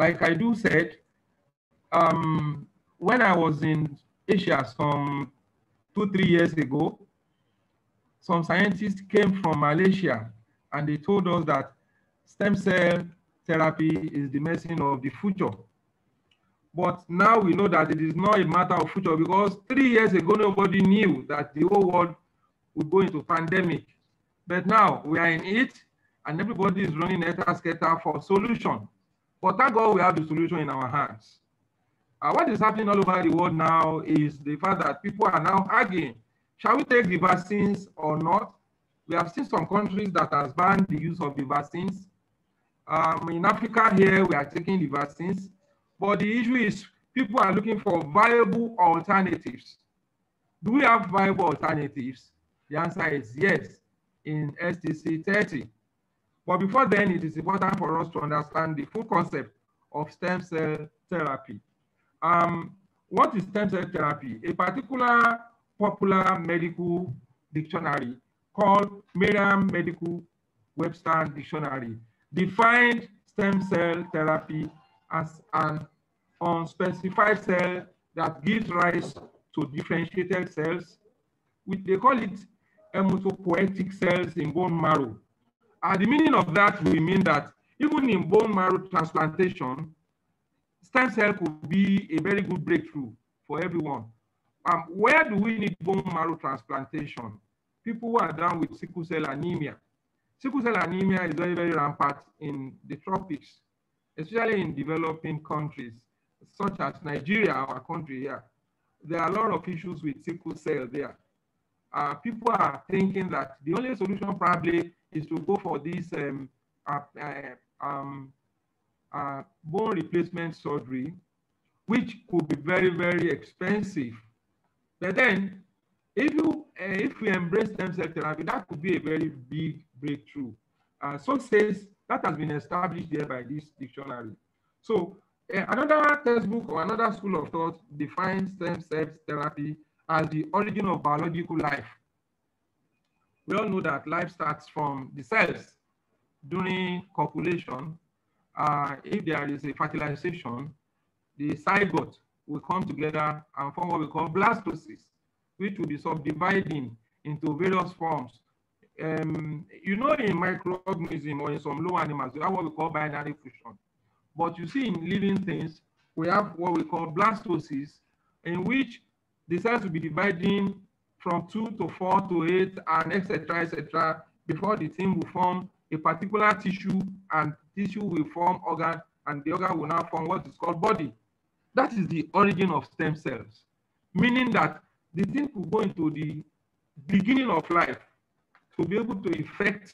like I do said, um, when I was in Asia some two, three years ago, some scientists came from Malaysia and they told us that stem cell therapy is the medicine of the future. But now we know that it is not a matter of future because three years ago, nobody knew that the whole world would go into pandemic. But now we are in it and everybody is running scatter for solution. But thank God we have the solution in our hands. Uh, what is happening all over the world now is the fact that people are now arguing, shall we take the vaccines or not? We have seen some countries that has banned the use of the vaccines. Um, in Africa here, we are taking the vaccines. But the issue is people are looking for viable alternatives. Do we have viable alternatives? The answer is yes in STC 30. But before then, it is important for us to understand the full concept of stem cell therapy. Um, what is stem cell therapy? A particular popular medical dictionary called Merriam Medical Webster Dictionary defined stem cell therapy as an unspecified cell that gives rise to differentiated cells. They call it hematopoietic cells in bone marrow. And the meaning of that we mean that even in bone marrow transplantation, stem cell could be a very good breakthrough for everyone. Um, where do we need bone marrow transplantation? People who are down with sickle cell anemia. Sickle cell anemia is very, very rampant in the tropics, especially in developing countries such as Nigeria, our country here. There are a lot of issues with sickle cell there. Uh, people are thinking that the only solution probably is to go for this um, uh, uh, um, uh, bone replacement surgery, which could be very, very expensive. But then, if you uh, if we embrace stem cell therapy, that could be a very big breakthrough. Uh, so says that has been established there by this dictionary. So another textbook or another school of thought defines stem cell therapy as the origin of biological life. We all know that life starts from the cells during copulation. Uh, if there is a fertilization, the zygote will come together and form what we call blastocyst, which will be subdividing into various forms. Um, you know, in microorganisms or in some low animals, we have what we call binary fission. But you see, in living things, we have what we call blastocyst, in which the cells will be dividing from two to four to eight and etc etc before the thing will form a particular tissue and tissue will form organ and the organ will now form what is called body. That is the origin of stem cells, meaning that the thing could go into the beginning of life to be able to effect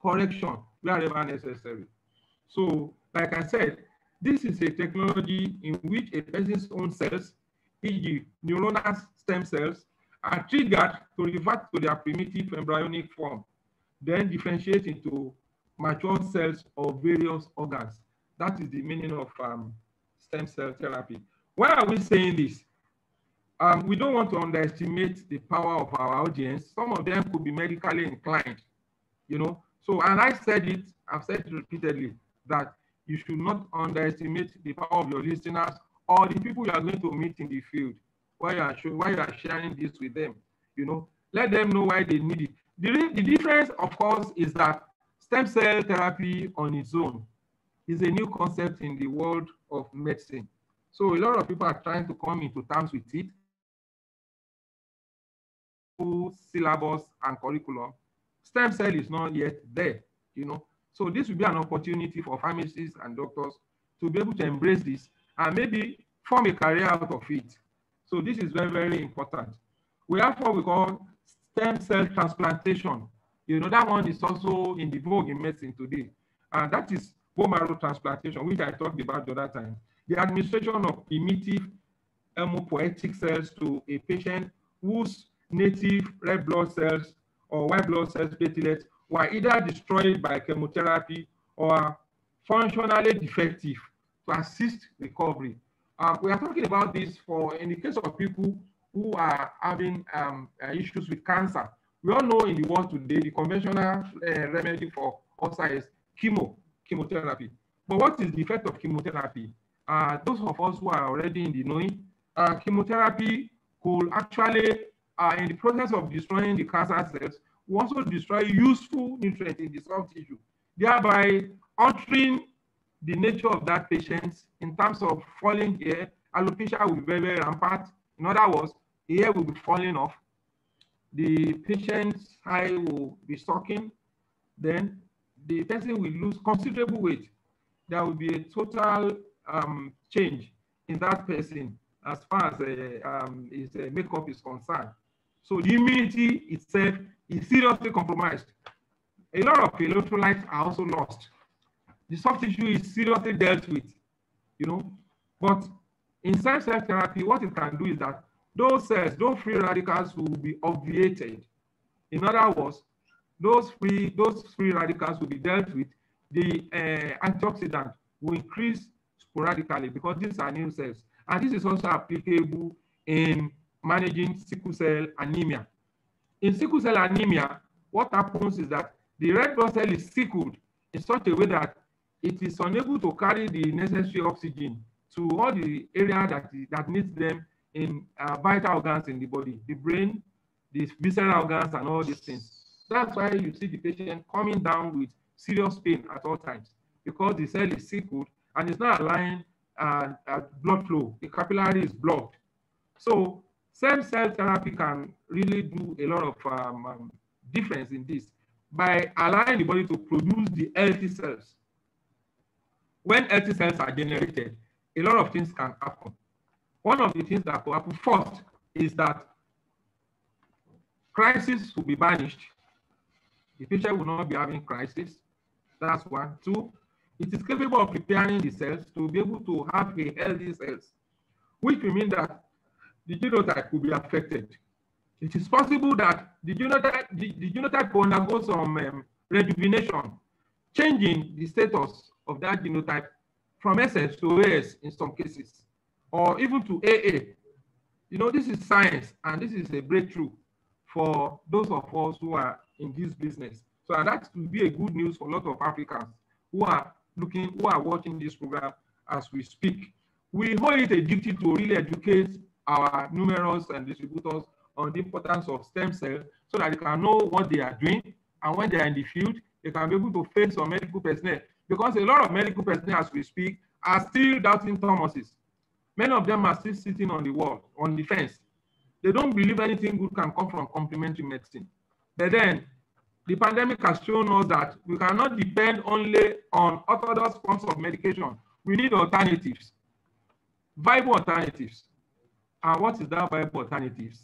correction wherever necessary. So, like I said, this is a technology in which a person's own cells, e.g., neuronal stem cells, are triggered to revert to their primitive embryonic form, then differentiate into mature cells of various organs. That is the meaning of um, stem cell therapy. Why are we saying this? Um, we don't want to underestimate the power of our audience. Some of them could be medically inclined, you know. So, and I said it, I've said it repeatedly, that you should not underestimate the power of your listeners or the people you are going to meet in the field why you are showing, why you are sharing this with them. You know, let them know why they need it. The, the difference, of course, is that stem cell therapy on its own is a new concept in the world of medicine. So a lot of people are trying to come into terms with it. Syllabus and curriculum. Stem cell is not yet there, you know. So this will be an opportunity for pharmacists and doctors to be able to embrace this and maybe form a career out of it. So this is very, very important. We have what we call stem cell transplantation. You know, that one is also in the vogue in medicine today. And that is bone marrow transplantation, which I talked about the other time. The administration of primitive hematopoietic cells to a patient whose native red blood cells or white blood cells platelets were either destroyed by chemotherapy or functionally defective to assist recovery. Uh, we are talking about this for in the case of people who are having um, uh, issues with cancer. We all know in the world today, the conventional uh, remedy for ulcer is chemo, chemotherapy. But what is the effect of chemotherapy? Uh, those of us who are already in the knowing, uh, chemotherapy could actually, uh, in the process of destroying the cancer cells, also destroy useful nutrients in the soft tissue, thereby altering the nature of that patient in terms of falling hair. Alopecia will be very, very rampant. In other words, hair will be falling off. The patient's eye will be sucking. Then the person will lose considerable weight. There will be a total um, change in that person as far as uh, um, his uh, makeup is concerned. So the immunity itself is seriously compromised. A lot of electrolytes are also lost. The soft tissue is seriously dealt with, you know. But in stem cell therapy, what it can do is that those cells, those free radicals will be obviated. In other words, those free, those free radicals will be dealt with. The uh, antioxidant will increase sporadically because these are new cells. And this is also applicable in managing sickle cell anemia. In sickle cell anemia, what happens is that the red blood cell is sickled in such a way that it is unable to carry the necessary oxygen to all the area that, that needs them in uh, vital organs in the body, the brain, the visceral organs, and all these things. That's why you see the patient coming down with serious pain at all times because the cell is sickled and it's not allowing uh, uh, blood flow. The capillary is blocked. So stem cell therapy can really do a lot of um, um, difference in this by allowing the body to produce the healthy cells. When healthy cells are generated, a lot of things can happen. One of the things that will happen first is that crisis will be banished. The patient will not be having crisis. That's one. Two, it is capable of preparing the cells to be able to have a healthy cells, which will mean that the genotype will be affected. It is possible that the genotype, the, the genotype will undergo some um, rejuvenation, changing the status of that genotype from SS to AS in some cases, or even to AA. You know, this is science, and this is a breakthrough for those of us who are in this business. So that will be a good news for a lot of Africans who are looking, who are watching this program as we speak. We hold it a duty to really educate our numerous and distributors on the importance of stem cells so that they can know what they are doing and when they are in the field, they can be able to face some medical personnel. Because a lot of medical personnel as we speak are still doubting Thomases. Many of them are still sitting on the wall, on the fence. They don't believe anything good can come from complementary medicine. But then the pandemic has shown us that we cannot depend only on orthodox forms of medication. We need alternatives, viable alternatives. And what is that viable alternatives?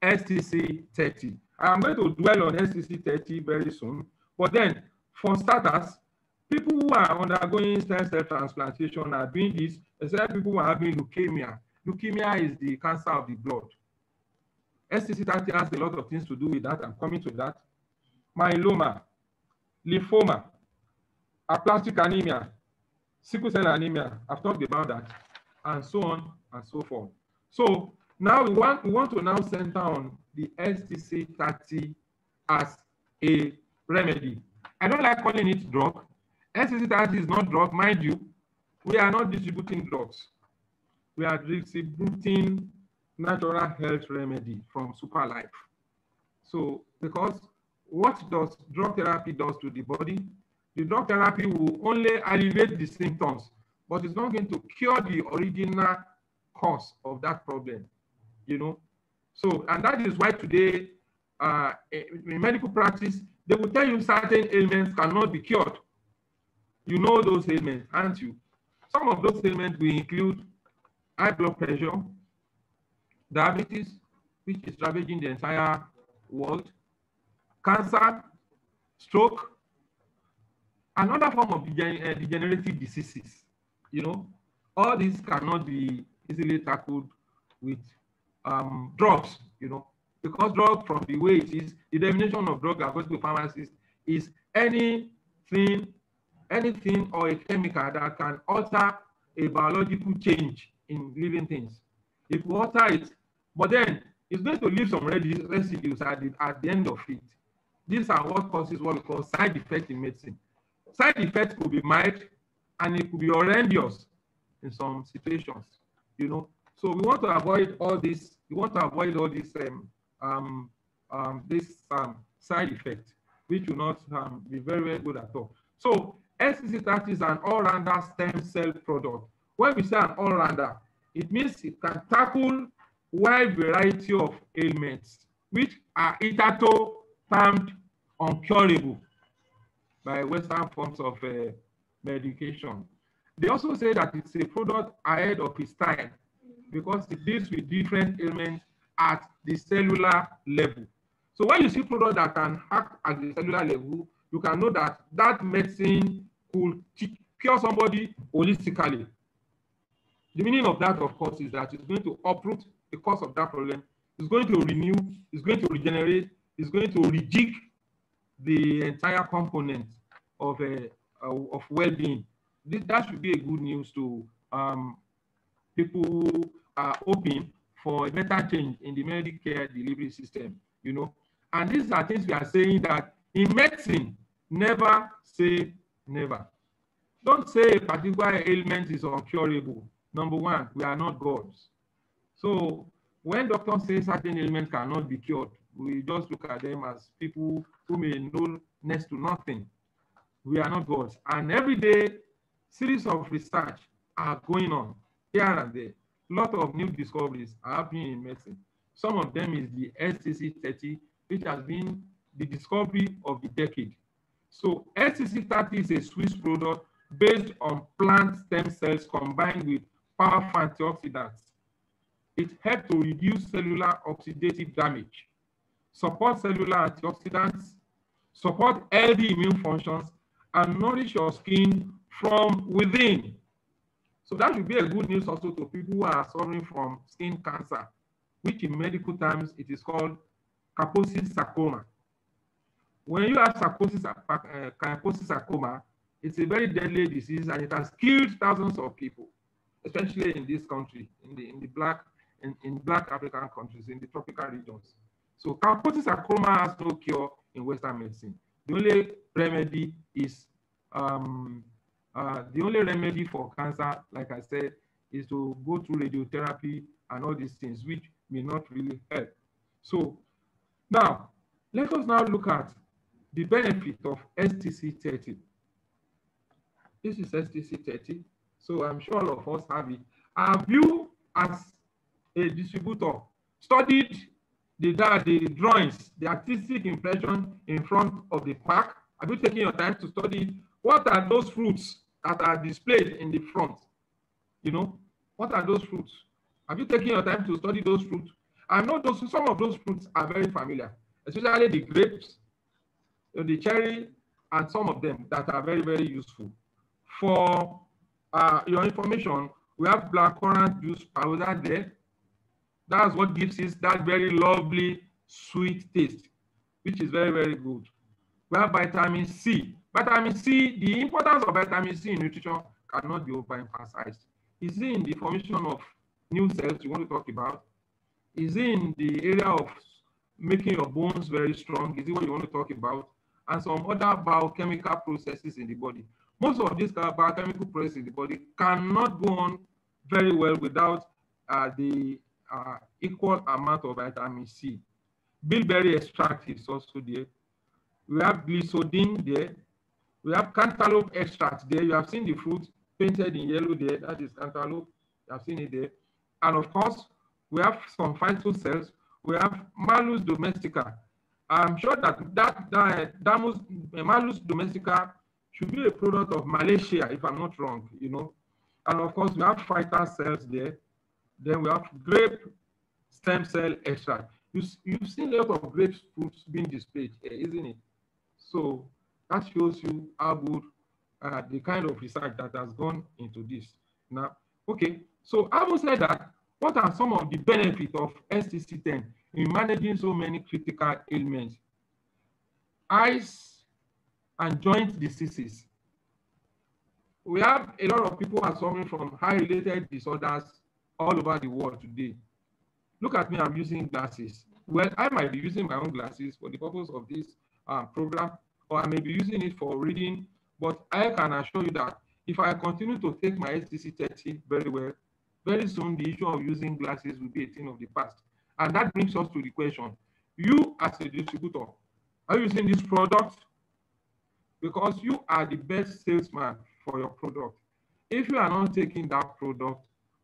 STC 30. I am going to dwell on STC 30 very soon. But then, for starters, people who are undergoing stem cell transplantation are doing this, especially people who are having leukemia. Leukemia is the cancer of the blood. STC 30 has a lot of things to do with that. I'm coming to that. Myeloma, lymphoma, aplastic anemia, sickle cell anemia. I've talked about that, and so on and so forth. So now we want, we want to now center on the STC 30 as a remedy. I don't like calling it drug. 30 is not drug, mind you. We are not distributing drugs. We are distributing natural health remedy from Super Life. So because what does drug therapy does to the body? The drug therapy will only alleviate the symptoms, but it's not going to cure the original cause of that problem, you know. So, and that is why today, uh, in medical practice, they will tell you certain ailments cannot be cured. You know those ailments, aren't you? Some of those ailments will include high blood pressure, diabetes, which is ravaging the entire world, cancer, stroke, another form of uh, degenerative diseases. You know, all these cannot be easily tackled with um, drugs, you know, because drug from the way it is, the definition of drug according to pharmacists is anything, anything or a chemical that can alter a biological change in living things. If you alter it, but then it's going to leave some residues at the, at the end of it. These are what causes what we call side effects in medicine. Side effects could be mild, and it could be horrendous in some situations, you know. So we want to avoid all this. We want to avoid all this um, um, um, this um, side effect, which will not um, be very, very good at all. So STC30 is an all-rounder stem cell product. When we say an all-rounder, it means it can tackle wide variety of ailments, which are hitherto termed uncurable by Western forms of uh, medication. They also say that it's a product ahead of its time because it deals with different ailments at the cellular level. So when you see product that can act at the cellular level, you can know that that medicine could cure somebody holistically. The meaning of that, of course, is that it's going to uproot the cause of that problem. It's going to renew, it's going to regenerate, it's going to rejig the entire component of, uh, of well-being. That should be a good news to um, people who are hoping for a better change in the Medicare delivery system, you know. And these are things we are saying that in medicine, never say never. Don't say a particular ailment is uncurable. Number one, we are not gods. So when doctors say certain ailments cannot be cured, we just look at them as people who may know next to nothing. We are not gods. And every day, series of research are going on here and there. A lot of new discoveries are happening in medicine. Some of them is the STC30, which has been the discovery of the decade. So STC30 is a Swiss product based on plant stem cells combined with powerful antioxidants. It helps to reduce cellular oxidative damage, support cellular antioxidants, support healthy immune functions, and nourish your skin from within. So that should be a good news also to people who are suffering from skin cancer, which in medical terms it is called Kaposi sarcoma. When you have sarcosis, Kaposi sarcoma, it's a very deadly disease and it has killed thousands of people, especially in this country, in the in the black in, in black African countries, in the tropical regions. So Kaposi sarcoma has no cure in Western medicine. The only remedy is um, uh, the only remedy for cancer, like I said, is to go through radiotherapy and all these things, which may not really help. So now, let us now look at the benefit of STC 30. This is STC 30. So I'm sure all of us have it. Have you, as a distributor, studied the, the drawings, the artistic impression in front of the park? Have you taken your time to study what are those fruits that are displayed in the front? You know, what are those fruits? Have you taken your time to study those fruits? I know those some of those fruits are very familiar, especially the grapes, the cherry, and some of them that are very, very useful. For uh, your information, we have black currant juice powder there. That's what gives us that very lovely sweet taste, which is very, very good. We have vitamin C. Vitamin C, the importance of vitamin C in nutrition cannot be overemphasized. Is it in the formation of new cells you want to talk about? Is it in the area of making your bones very strong? Is it what you want to talk about? And some other biochemical processes in the body. Most of these biochemical processes in the body cannot go on very well without uh, the uh, equal amount of vitamin C. Bilberry extract is also there. We have glycodine there. We have cantaloupe extract there. You have seen the fruit painted in yellow there. That is cantaloupe. You have seen it there. And of course, we have some phytocells. We have Malus domestica. I'm sure that that, that Damus, Malus domestica should be a product of Malaysia, if I'm not wrong, you know. And of course, we have fighter cells there. Then we have grape stem cell extract. You, you've seen a lot of grape fruits being displayed here, isn't it? So that shows you how good uh, the kind of research that has gone into this. Now, okay, so having said that, what are some of the benefits of STC10 in managing so many critical ailments? Eyes and joint diseases. We have a lot of people are suffering from eye-related disorders all over the world today. Look at me, I'm using glasses. Well, I might be using my own glasses for the purpose of this uh, program, or I may be using it for reading, but I can assure you that if I continue to take my STC 30 very well, very soon the issue of using glasses will be a thing of the past. And that brings us to the question, you as a distributor, are you using this product? Because you are the best salesman for your product. If you are not taking that product,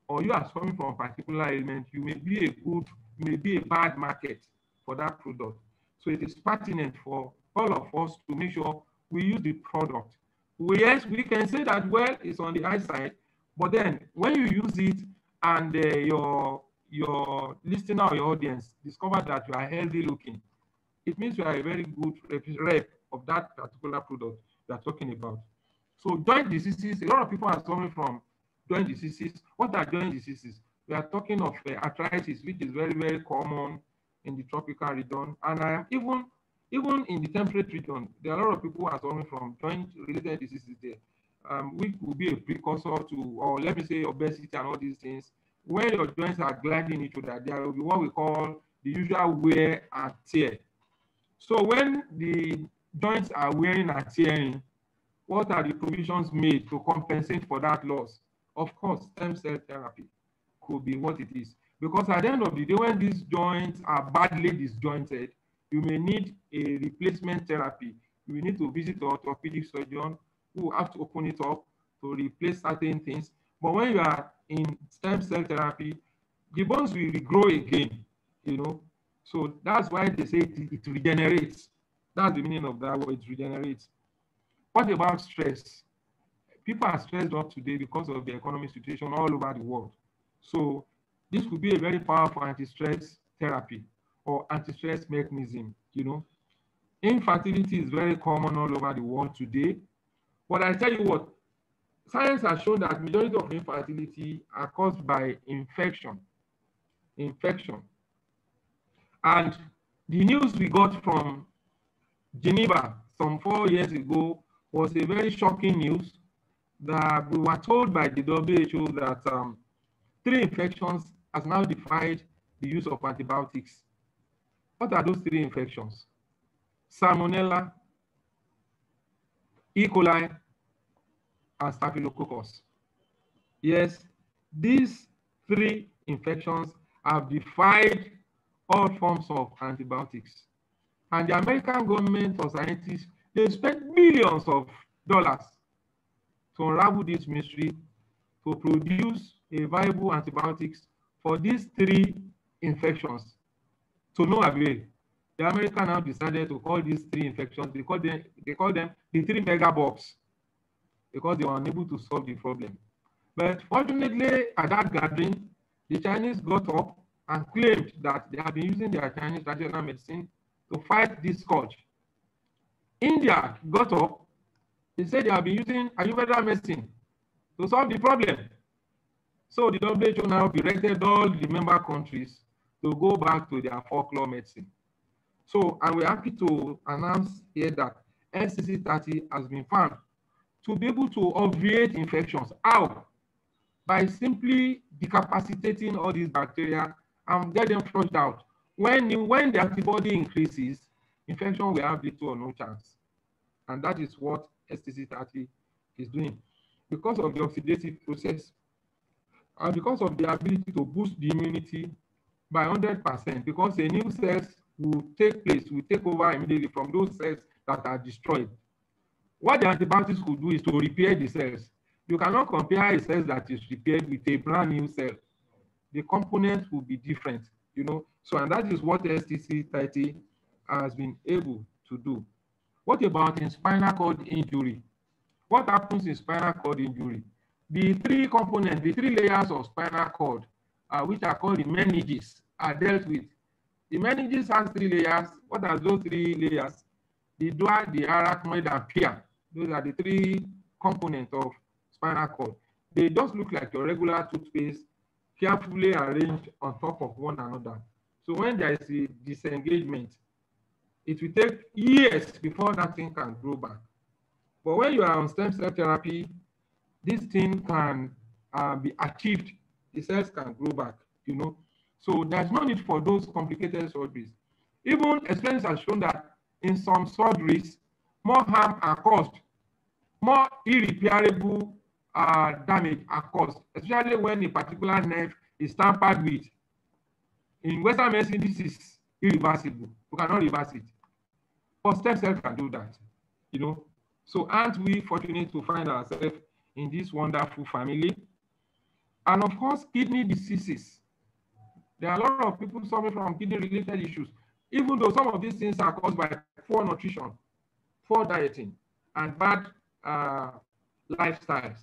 or you are coming from a particular element, you may be a good, may be a bad market for that product. So it is pertinent for all of us to make sure we use the product. We, yes, we can say that, well, it's on the high side, but then when you use it and uh, your your listener or your audience discover that you are healthy looking, it means you are a very good rep of that particular product you are talking about. So joint diseases, a lot of people are coming from joint diseases. What are joint diseases? We are talking of uh, arthritis, which is very, very common in the tropical region. And uh, even, even in the temperate region, there are a lot of people who are coming from joint-related diseases there, um, which could be a precursor to, or let me say, obesity and all these things. When your joints are gliding each other, there will be what we call the usual wear and tear. So when the joints are wearing and tearing, what are the provisions made to compensate for that loss? Of course, stem cell therapy could be what it is. Because at the end of the day, when these joints are badly disjointed, you may need a replacement therapy. You need to visit an orthopedic surgeon who have to open it up to replace certain things. But when you are in stem cell therapy, the bones will regrow again, you know. So that's why they say it, it regenerates. That's the meaning of that word, it regenerates. What about stress? People are stressed up today because of the economic situation all over the world. So this could be a very powerful anti-stress therapy or anti-stress mechanism, you know. Infertility is very common all over the world today. But I tell you what, science has shown that majority of infertility are caused by infection. Infection. And the news we got from Geneva some four years ago was a very shocking news that we were told by the WHO that um, three infections has now defied the use of antibiotics. What are those three infections? Salmonella, E. coli, and Staphylococcus. Yes, these three infections have defied all forms of antibiotics. And the American government or scientists, they spent millions of dollars to unravel this mystery to produce a viable antibiotics for these three infections to no avail. The American now decided to call these three infections, they call them, they call them the three mega bugs because they were unable to solve the problem. But fortunately, at that gathering, the Chinese got up and claimed that they have been using their Chinese traditional medicine to fight this scourge. India got up, they said they have been using Ayurveda medicine to solve the problem. So the WHO now directed all the member countries to go back to their folklore medicine. So, and we're happy to announce here that STC30 has been found to be able to obviate infections. How? By simply decapacitating all these bacteria and get them flushed out. When, when the antibody increases, infection will have little or no chance. And that is what STC30 is doing. Because of the oxidative process, and because of the ability to boost the immunity by 100%, because a new cells will take place, will take over immediately from those cells that are destroyed. What the antibiotics could do is to repair the cells. You cannot compare a cell that is repaired with a brand new cell. The components will be different, you know. So, and that is what STC30 has been able to do. What about in spinal cord injury? What happens in spinal cord injury? The three components, the three layers of spinal cord, uh, which are called the meninges, are dealt with. The meninges has three layers. What are those three layers? The dura, the arachnoid, and pia. Those are the three components of spinal cord. They just look like your regular toothpaste, carefully arranged on top of one another. So when there is a disengagement, it will take years before that thing can grow back. But when you are on stem cell therapy, this thing can uh, be achieved. The cells can grow back, you know. So there's no need for those complicated surgeries. Even experience has shown that in some surgeries, more harm are caused, more irreparable uh, damage are caused, especially when a particular nerve is tampered with. In Western medicine, this is irreversible. We cannot reverse it. But stem cell can do that, you know. So aren't we fortunate to find ourselves in this wonderful family? And of course, kidney diseases. There are a lot of people suffering from kidney-related issues, even though some of these things are caused by poor nutrition, poor dieting, and bad uh, lifestyles,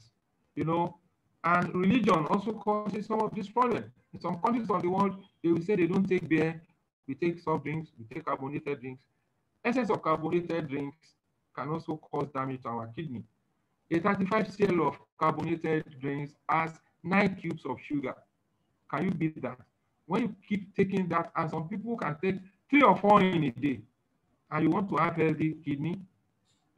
you know. And religion also causes some of this problem. In some countries of the world, they will say they don't take beer, we take soft drinks, we take carbonated drinks. Excess of carbonated drinks can also cause damage to our kidney. A 35 cl of carbonated drinks has nine cubes of sugar. Can you beat that? When you keep taking that, and some people can take three or four in a day, and you want to have healthy kidney,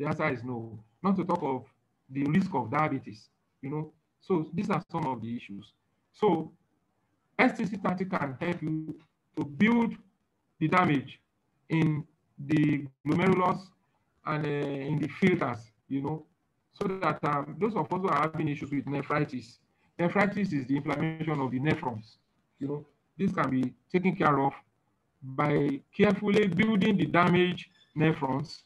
the answer is no. Not to talk of the risk of diabetes, you know. So these are some of the issues. So STC30 can help you to build the damage in the glomerulus and uh, in the filters, you know, so that um, those of us who are having issues with nephritis, nephritis is the inflammation of the nephrons, you know, this can be taken care of by carefully building the damaged nephrons,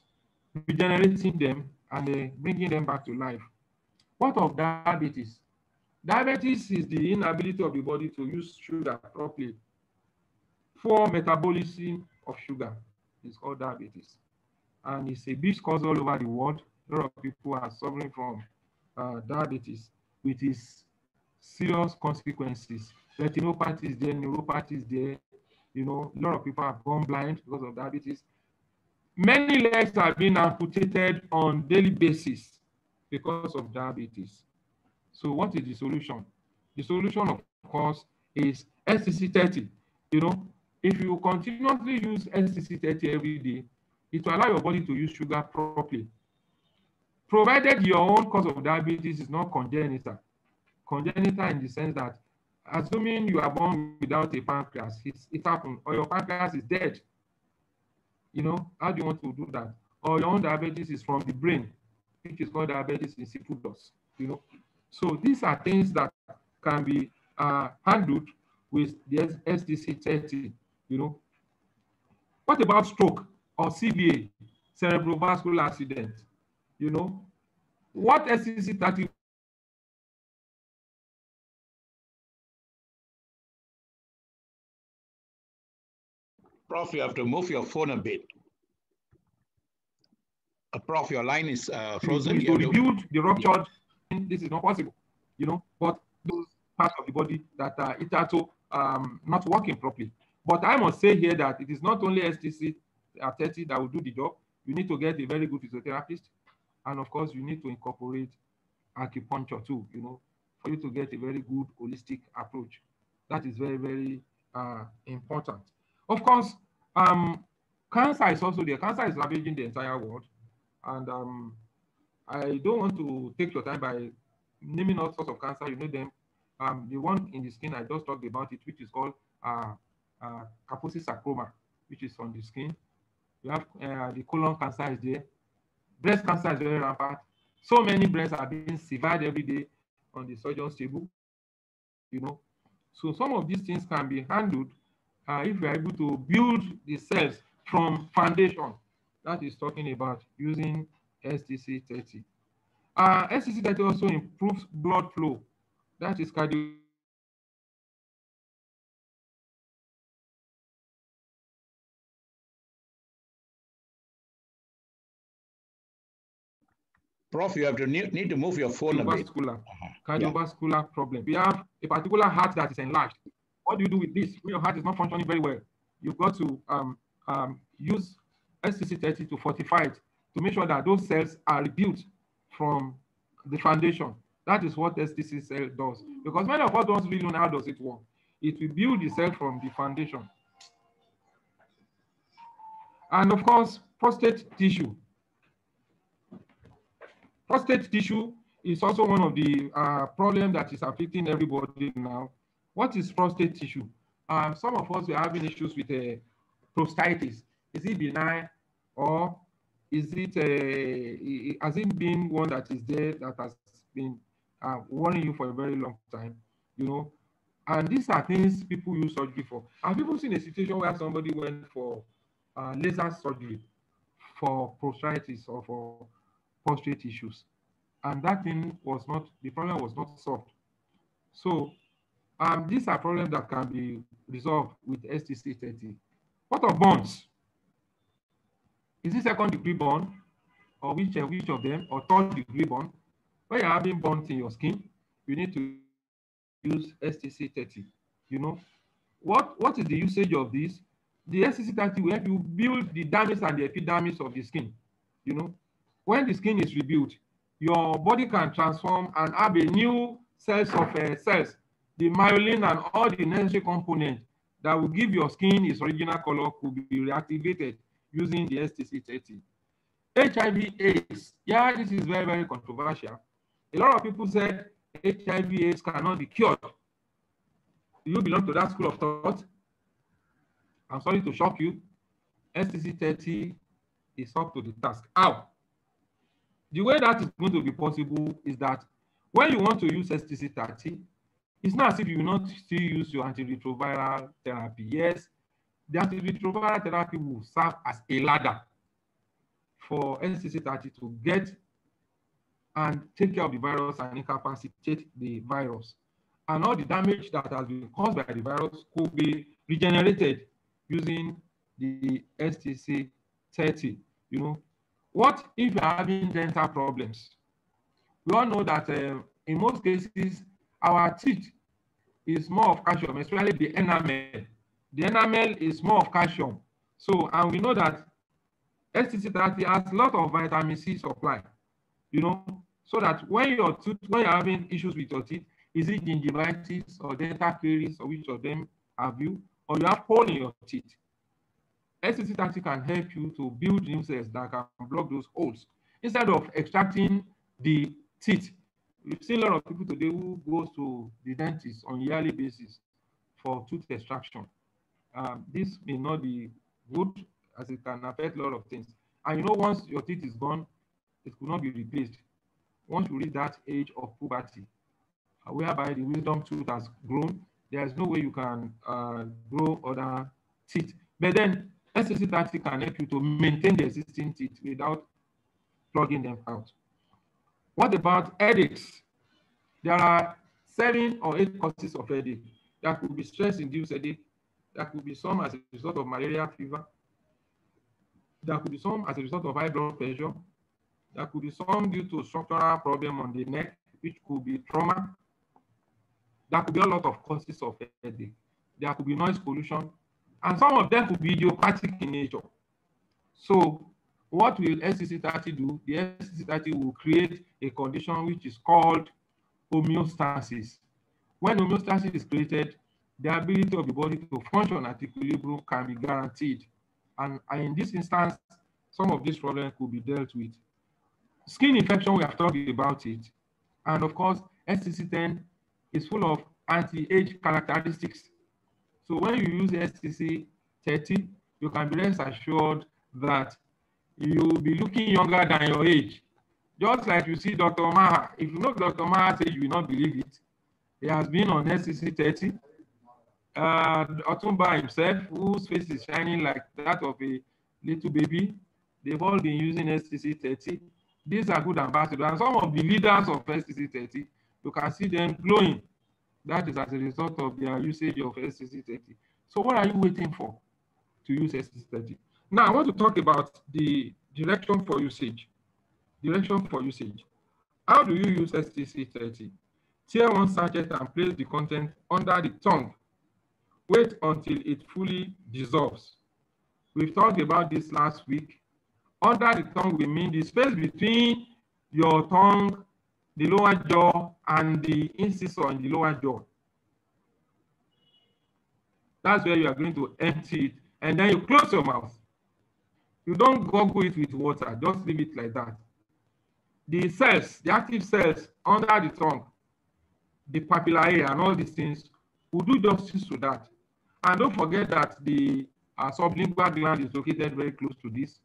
regenerating them, and uh, bringing them back to life. What of diabetes? Diabetes is the inability of the body to use sugar properly. Poor metabolism of sugar is called diabetes. And it's a big cause all over the world. A lot of people are suffering from uh, diabetes with its serious consequences. Retinopathy is there, neuropathy is there. You know, a lot of people have gone blind because of diabetes. Many legs are being amputated on daily basis because of diabetes. So what is the solution? The solution, of course, is STC30. You know, if you continuously use STC30 every day, it will allow your body to use sugar properly. Provided your own cause of diabetes is not congenital. Congenital in the sense that, assuming you are born without a pancreas, it happened, or your pancreas is dead. You know, how do you want to do that? Or your own diabetes is from the brain, which is called diabetes insipidus. You know, so these are things that can be uh, handled with the STC 30, you know. What about stroke or CVA, cerebrovascular accident? You know, what STC 30 Prof, you have to move your phone a bit. Uh, Prof, your line is uh, frozen. to rebuild the ruptured, this is not possible, you know, but those parts of the body that are hitherto um, not working properly. But I must say here that it is not only STC 30 that will do the job. You need to get a very good physiotherapist. And of course, you need to incorporate acupuncture too, you know, for you to get a very good holistic approach. That is very, very uh, important. Of course, um, cancer is also there. Cancer is ravaging the entire world. And um, I don't want to take your time by naming all sorts of cancer. You know them. Um, the one in the skin, I just talked about it, which is called uh, uh, Kaposi sarcoma, which is on the skin. You have uh, the colon cancer is there. Breast cancer is very rampant. So many breasts are being severed every day on the surgeon's table. You know, so some of these things can be handled uh, if we are able to build the cells from foundation. That is talking about using STC30. Uh, STC30 also improves blood flow. That is cardio Prof, you have to need, need to move your phone cardiovascular, uh-huh. cardiovascular yeah. problem. We have a particular heart that is enlarged. What do you do with this? When your heart is not functioning very well, you've got to um, um, use STC30 to fortify it to make sure that those cells are rebuilt from the foundation. That is what STC cell does. Because many of us don't really know how does it work. It will build the cell from the foundation. And of course, prostate tissue. Prostate tissue is also one of the uh, problems that is affecting everybody now. What is prostate tissue? Uh, some of us are having issues with uh, prostatitis. Is it benign or is it, uh, has it been one that is there that has been uh, warning you for a very long time, you know. And these are things people use surgery for. Have people seen a situation where somebody went for uh, laser surgery for prostatitis or for prostate issues? And that thing was not, the problem was not solved. So um, these are problems that can be resolved with STC 30. What of bonds? Is it second degree bond or which, uh, which of them or third degree bond? When you're having bonds in your skin, you need to use STC 30. You know, what, what is the usage of this? The STC 30 will help you build the dermis and the epidermis of the skin. You know, when the skin is rebuilt, your body can transform and have a new cells of uh, cells, the myelin and all the necessary components that will give your skin its original color could be reactivated using the STC30. HIV AIDS, yeah, this is very, very controversial. A lot of people said HIV AIDS cannot be cured. Do you belong to that school of thought? I'm sorry to shock you. STC30 is up to the task. How? The way that is going to be possible is that when you want to use STC30, it's not as if you will not still use your antiretroviral therapy. Yes, the antiretroviral therapy will serve as a ladder for STC30 to get and take care of the virus and incapacitate the virus. And all the damage that has been caused by the virus could be regenerated using the STC30. You know, what if you're having dental problems? We all know that uh, in most cases, our teeth is more of calcium, especially the enamel. The enamel is more of calcium. So, and we know that STC30 has a lot of vitamin C supply, you know, so that when your tooth, when you're having issues with your teeth, is it gingivitis or dental caries or which of them have you, or you have hole in your teeth? STC30 can help you to build new cells that can block those holes instead of extracting the teeth. We've seen a lot of people today who goes to the dentist on yearly basis for tooth extraction. Um, this may not be good as it can affect a lot of things. And you know, once your teeth is gone, it could not be replaced. Once you reach that age of puberty, uh, whereby the wisdom tooth has grown, there is no way you can uh, grow other teeth. But then STC30 can help you to maintain the existing teeth without plugging them out. What about headaches? There are seven or eight causes of headache. That could be stress-induced headache. That could be some as a result of malaria fever. There could be some as a result of high blood pressure. There could be some due to structural problem on the neck, which could be trauma. There could be a lot of causes of headache. There could be noise pollution, and some of them could be idiopathic in nature. So what will STC30 do? The STC30 will create a condition which is called homeostasis. When homeostasis is created, the ability of the body to function at equilibrium can be guaranteed. And, and in this instance, some of these problems could be dealt with. Skin infection, we have talked about it. And of course, STC10 is full of anti-age characteristics. So when you use STC30, you can be rest assured that you'll be looking younger than your age. Just like you see Dr. Maha. If you know Dr. Maha's age, you will not believe it. He has been on STC 30. Uh, Otumba himself, whose face is shining like that of a little baby, they've all been using STC 30. These are good ambassadors. And some of the leaders of STC 30, you can see them glowing. That is as a result of their usage of STC 30. So what are you waiting for to use STC 30? Now, I want to talk about the direction for usage. Direction for usage. How do you use STC 30? Tear one sachet and place the content under the tongue. Wait until it fully dissolves. We've talked about this last week. Under the tongue, we mean the space between your tongue, the lower jaw, and the incisor in the lower jaw. That's where you are going to empty it, and then you close your mouth. You don't goggle it with water, just leave it like that. The cells, the active cells under the tongue, the papillae and all these things will do justice to that. And don't forget that the uh, sublingual gland is located very close to this,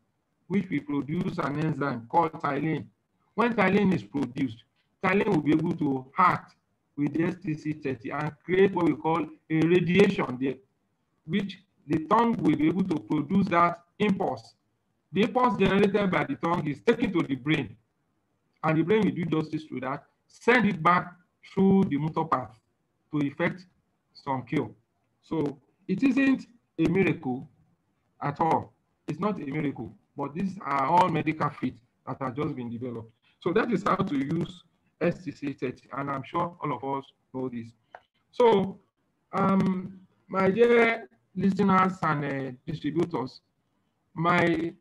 which will produce an enzyme called ptyalin. When ptyalin is produced, Starlink will be able to act with the STC-30 and create what we call a radiation there, which the tongue will be able to produce that impulse. The impulse generated by the tongue is taken to the brain, and the brain will do justice to that, send it back through the motor path to effect some cure. So it isn't a miracle at all. It's not a miracle, but these are all medical feats that have just been developed. So that is how to use STC-30, and I'm sure all of us know this. So, um, my dear listeners and uh, distributors, my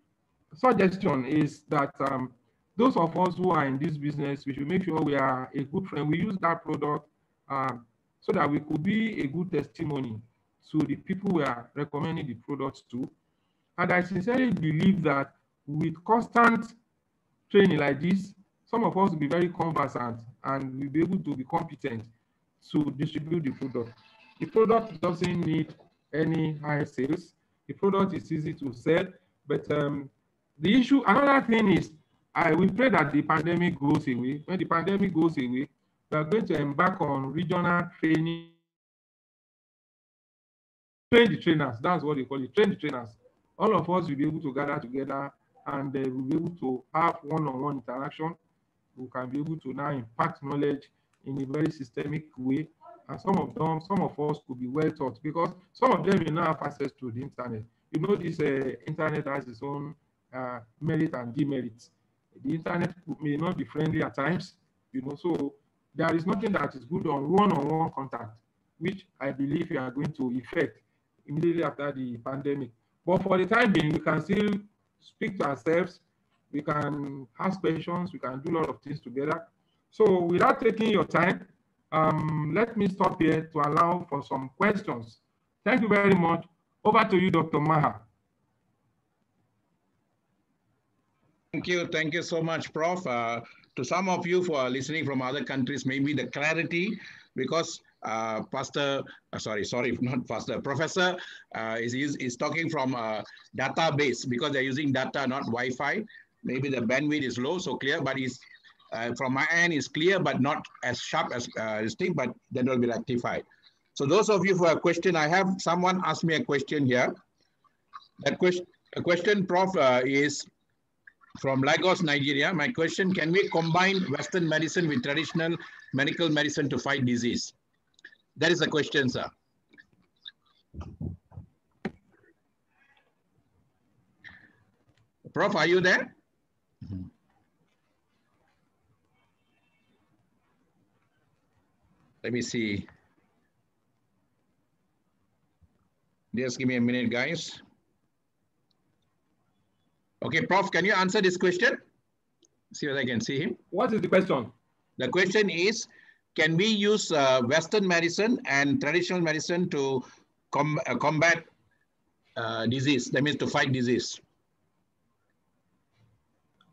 suggestion is that um, those of us who are in this business, we should make sure we are a good friend. We use that product um, so that we could be a good testimony to the people we are recommending the products to. And I sincerely believe that with constant training like this, some of us will be very conversant and we'll be able to be competent to distribute the product. The product doesn't need any high sales. The product is easy to sell, but um, the issue, another thing is, I we pray that the pandemic goes away. When the pandemic goes away, we are going to embark on regional training. Train the trainers, that's what they call it, train the trainers. All of us will be able to gather together and uh, we'll be able to have one-on-one -on -one interaction. We can be able to now impact knowledge in a very systemic way. And some of them, some of us could be well taught because some of them may not have access to the internet. You know, this uh, internet has its own uh, merit and demerit. The internet may not be friendly at times, you know, so there is nothing that is good on one-on-one -on -one contact, which I believe we are going to effect immediately after the pandemic. But for the time being, we can still speak to ourselves, we can ask questions, we can do a lot of things together. So without taking your time, um, let me stop here to allow for some questions. Thank you very much. Over to you, Dr. Maha. Thank you. Thank you so much, Prof. Uh, to some of you are listening from other countries, maybe the clarity, because uh, Pastor, uh, sorry, sorry, not Pastor, Professor uh, is, is, is talking from a database because they're using data, not Wi-Fi. Maybe the bandwidth is low, so clear, but it's, uh, from my end is clear, but not as sharp as uh, thing, but then it will be rectified. So those of you who have question, I have someone ask me a question here. That question, a question, Prof, uh, is from Lagos, Nigeria. My question, can we combine Western medicine with traditional medical medicine to fight disease? That is the question, sir. Prof, are you there? Let me see. Just give me a minute, guys. Okay, Prof, can you answer this question? See whether I can see him. What is the question? The question is, can we use uh, Western medicine and traditional medicine to com uh, combat uh, disease? That means to fight disease.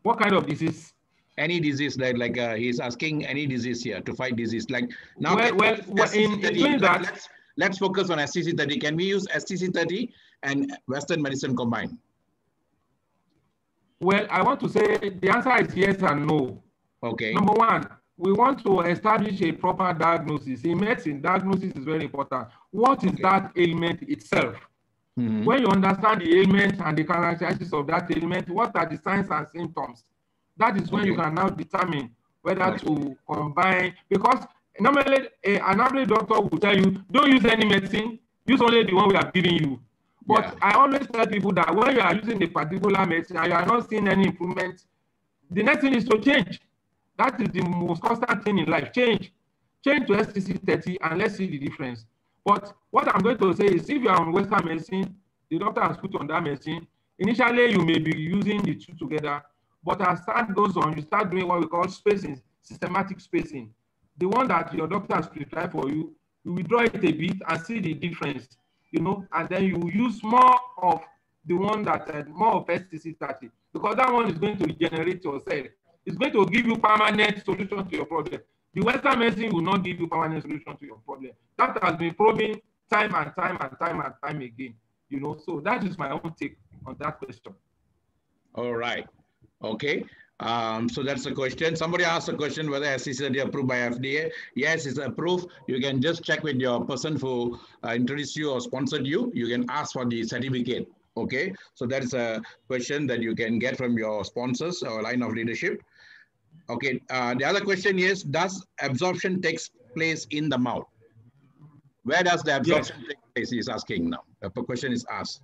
What kind of disease? Any disease, like, like uh, he's asking any disease here to fight disease. Like now, well, well, well in, in that, let's, let's focus on STC30. Can we use STC30 and Western medicine combined? Well, I want to say the answer is yes and no. Okay. Number one, we want to establish a proper diagnosis. In medicine, diagnosis is very important. What is okay. that ailment itself? Mm-hmm. When you understand the ailment and the characteristics of that ailment, what are the signs and symptoms? That is when okay. you can now determine whether okay. to combine. Because normally, a, an average doctor will tell you, don't use any medicine, use only the one we are giving you. But yeah. I always tell people that when you are using a particular medicine and you are not seeing any improvement, the next thing is to change. That is the most constant thing in life. Change. Change to STC 30 and let's see the difference. But what I'm going to say is if you are on Western medicine, the doctor has put on that medicine, initially you may be using the two together, but as time goes on, you start doing what we call spacing, systematic spacing. The one that your doctor has prescribed for you, you withdraw it a bit and see the difference you know, and then you use more of the one that uh, more of STC30 because that one is going to regenerate your cell. It's going to give you permanent solution to your problem. The Western medicine will not give you permanent solution to your problem. That has been proven time and time and time and time again. You know, so that is my own take on that question. All right. Okay. Um, so that's the question. Somebody asked a question whether SCCT approved by FDA. Yes, it's approved. You can just check with your person who uh, introduced you or sponsored you. You can ask for the certificate. Okay, so that is a question that you can get from your sponsors or line of leadership. Okay, uh, the other question is, does absorption takes place in the mouth? Where does the absorption yes. take place? He's asking now. The question is asked.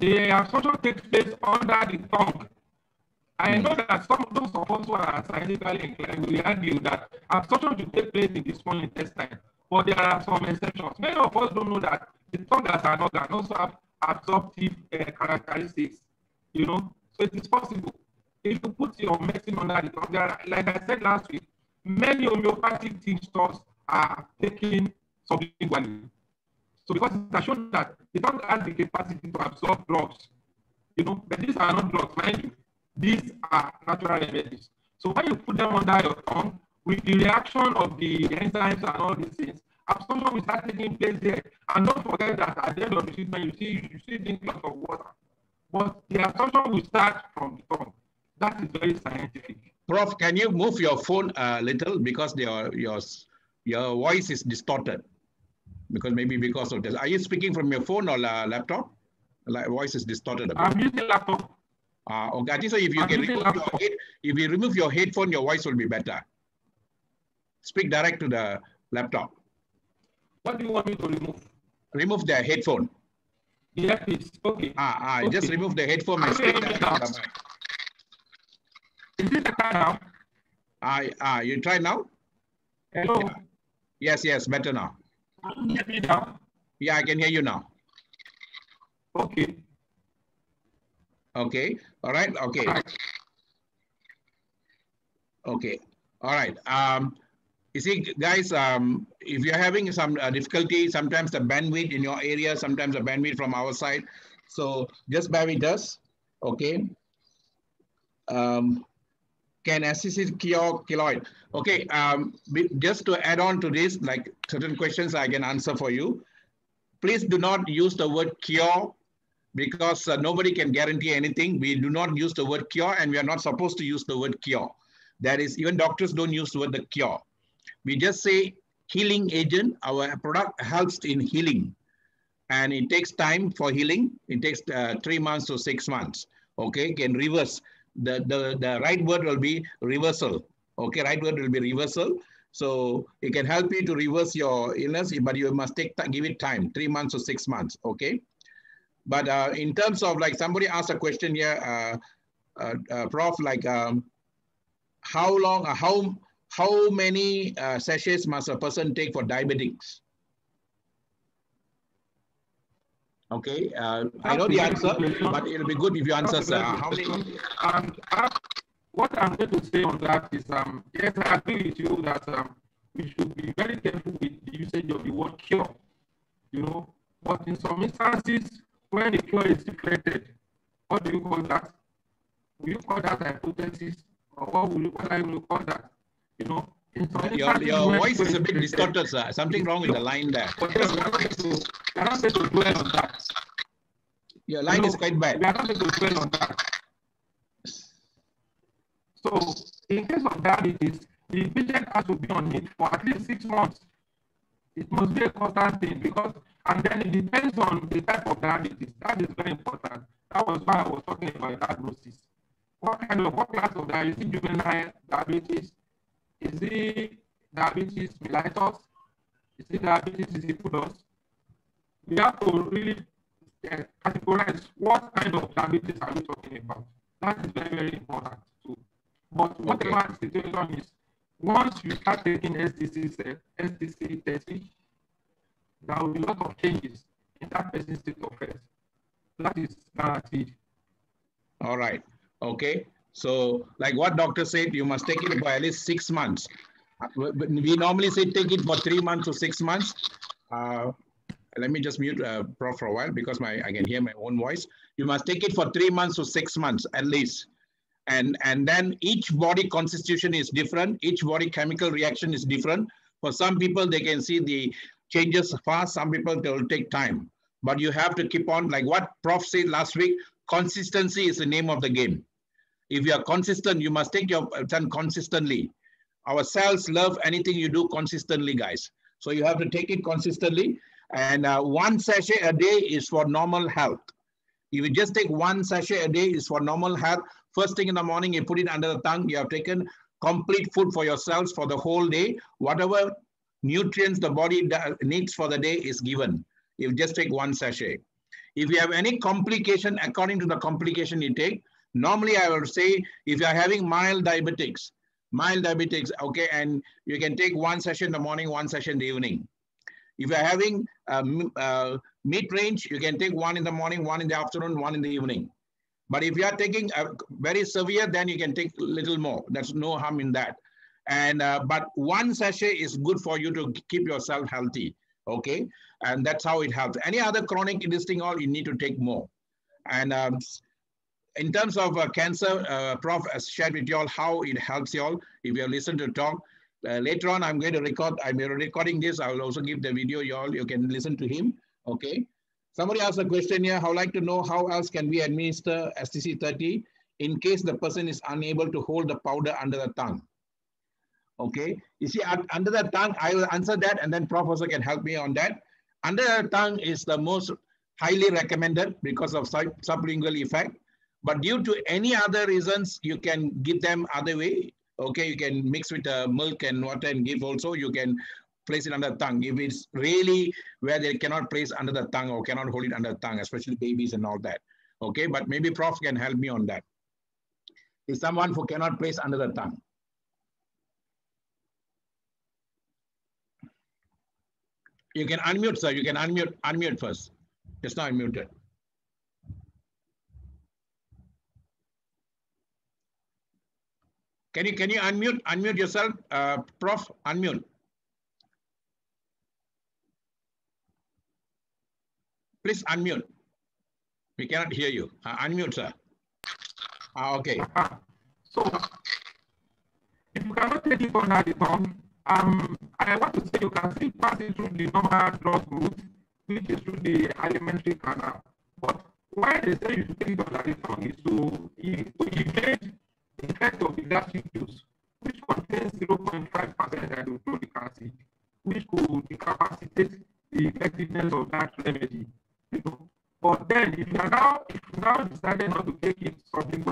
The absorption takes place under the tongue. I know that some of those of us who are scientifically inclined will argue that absorption should take place in the small intestine, but there are some exceptions. Many of us don't know that the tongue as an organ also have absorptive uh, characteristics, you know, so it is possible. If you put your medicine under the tongue, are, like I said last week, many homeopathic tinctures are taken sublingually. So because it has shown that the tongue has the capacity to absorb drugs, you know, but these are not drugs, mind you. These are natural remedies. So when you put them under your tongue, with the reaction of the enzymes and all these things, absorption will start taking place there. And don't forget that at the end of the treatment, you see you see drink lots of water. But the absorption will start from the tongue. That is very scientific. Prof, can you move your phone a little because your your your voice is distorted? Because maybe because of this. Are you speaking from your phone or la laptop? Like voice is distorted. a bit. I'm using laptop. Uh, okay, so if you I'm can remove your head, if you remove your headphone, your voice will be better. Speak direct to the laptop. What do you want me to remove? Remove the headphone. Yeah, please. Okay. Ah, ah, okay. just remove the headphone and speak direct to the Is it better now? Ah, ah, you try now? Hello. Yeah. Yes, yes, better now. Hear me now? Yeah, I can hear you now. Okay. Okay. All right. Okay. All right. Okay. All right. Um, you see, guys, um, if you're having some uh, difficulty, sometimes the bandwidth in your area, sometimes the bandwidth from our side. So just bear with us. Okay. Um, can STC cure keloid? Okay, um, just to add on to this, like certain questions I can answer for you. Please do not use the word cure because uh, nobody can guarantee anything. We do not use the word cure and we are not supposed to use the word cure. That is, even doctors don't use the word the cure. We just say healing agent. Our product helps in healing and it takes time for healing. It takes uh, three months to six months. Okay, can reverse the, the, the right word will be reversal. Okay, right word will be reversal. So it can help you to reverse your illness, but you must take give it time, three months or six months. Okay. But uh, in terms of like somebody asked a question here, uh, uh, uh Prof, like um, how long, uh, how how many uh, sessions must a person take for diabetics? Okay, uh, I know the answer, but it'll be good if you answer, sir. Um, what I'm going to say on that is, um, yes, I agree with you that um, we should be very careful with the usage of the word cure. You know, but in some instances, when the cure is declared, what do you call that? Will you call that hypothesis, or what will you, what will you call that? You know, your, your voice is a bit distorted, sir. Something wrong with the line there. We are not going to dwell on that. Your line is quite bad. We are not going to dwell on that. So, in case of diabetes, the patient has to be on it for at least six months. It must be a constant thing because, and then it depends on the type of diabetes. That is very important. That was why I was talking about diagnosis. What kind of, what class of diabetes? Juvenile diabetes? Is it diabetes mellitus? Is it diabetes insipidus? we have to really uh, categorize what kind of diabetes are we talking about. That is very, very important too. But whatever okay. situation is, once you start taking STC, STC testing, there will be a lot of changes in that person's state of health. That is guaranteed. All right. Okay. So, like what doctor said, you must take it for at least six months. We normally say take it for three months to six months. Uh, let me just mute uh, Prof for a while because my I can hear my own voice. You must take it for three months to six months at least. And, and then each body constitution is different. Each body chemical reaction is different. For some people, they can see the changes fast. Some people, they will take time. But you have to keep on, like what Prof said last week, consistency is the name of the game. If you are consistent, you must take your turn consistently. Our cells love anything you do consistently, guys. So you have to take it consistently. And uh, one sachet a day is for normal health. If you just take one sachet a day is for normal health. First thing in the morning, you put it under the tongue. You have taken complete food for yourselves for the whole day. Whatever nutrients the body needs for the day is given. You just take one sachet. If you have any complication, according to the complication you take, normally I would say if you are having mild diabetics, mild diabetics, okay, and you can take one session in the morning, one session in the evening. If you're having uh, uh, mid-range, you can take one in the morning, one in the afternoon, one in the evening. But if you are taking a very severe, then you can take a little more. There's no harm in that. And uh, but one sachet is good for you to keep yourself healthy. Okay, and that's how it helps. Any other chronic listing all, you need to take more. And um, in terms of uh, cancer, uh, Prof has shared with you all how it helps you all. If you have listened to talk, uh, later on, I'm going to record, I'm recording this. I will also give the video, you all, you can listen to him, okay? Somebody asked a question here, I would like to know how else can we administer STC30 in case the person is unable to hold the powder under the tongue. Okay, you see under the tongue, I will answer that and then Prof also can help me on that. Under the tongue is the most highly recommended because of sublingual effect. But due to any other reasons, you can give them other way. Okay, you can mix with uh, milk and water and give also. You can place it under the tongue. If it's really where they cannot place under the tongue or cannot hold it under the tongue, especially babies and all that. Okay, but maybe Prof can help me on that. Is someone who cannot place under the tongue? You can unmute, sir. You can unmute, unmute first. Just now unmuted. Can you can you unmute unmute yourself, uh, Prof? Unmute. Please unmute. We cannot hear you. Uh, unmute, sir. Uh, okay. So, if you cannot take it on tongue, um, I want to say you can still pass it through the normal drug route, which is through the alimentary canal. But why they say you should take it on tongue is to, to evade effect of the gastric juice, which contains 0.5% hydrochloric acid, which could incapacitate the effectiveness of that remedy. You know? But then, if you are now, if you now decided not to take it something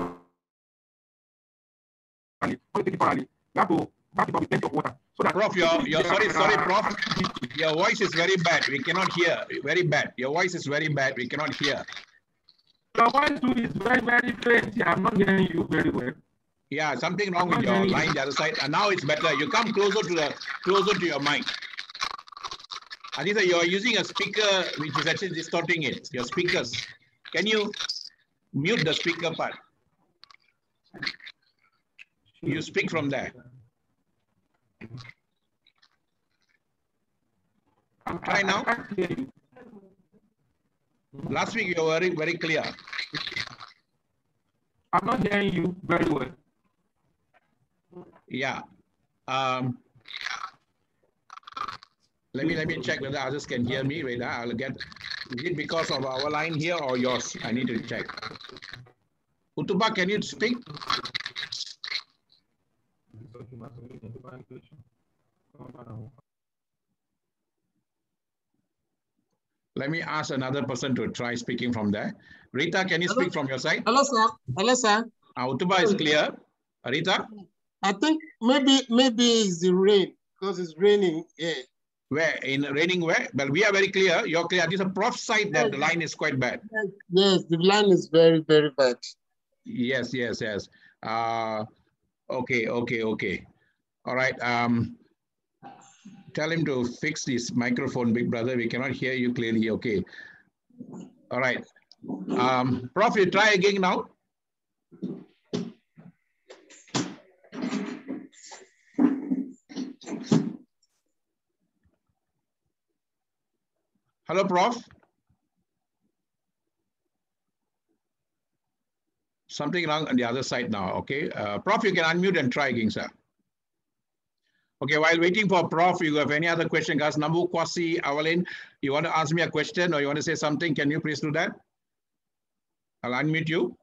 not take it orally, you have to back it up with plenty of water. So that prof, your, your sorry, sorry, prof. Your voice is very bad. We cannot hear. Very bad. Your voice is very bad. We cannot hear. Your voice too is very, very faint. I'm not hearing you very well. Yeah, something wrong with your line the other side. And now it's better. You come closer to the closer to your mic. Aditya, you are using a speaker which is actually distorting it. Your speakers. Can you mute the speaker part? You speak from there. Try now. Last week you were very, very clear. I'm not hearing you very well. Yeah. Um, let me let me check whether others can hear me. Wait, I'll get. Is it because of our line here or yours? I need to check. Utuba, can you speak? Let me ask another person to try speaking from there. Rita, can you Hello? speak from your side? Hello, sir. Hello, sir. Uh, Utuba is clear. Rita? I think maybe maybe it's the rain because it's raining here. Where in raining where? But we are very clear. You're clear. This is a prof side that the line is quite bad. Yes, the line is very very bad. Yes, yes, yes. Uh, okay, okay, okay. All right. Um, tell him to fix this microphone, big brother. We cannot hear you clearly. Okay. All right. Um, Prof, you try again now. Hello, Prof. Something wrong on the other side now, okay? Uh, Prof, you can unmute and try again, sir. Okay, while waiting for Prof, you have any other question, guys? Namu, Kwasi, Awalin, you want to ask me a question or you want to say something? Can you please do that? I'll unmute you.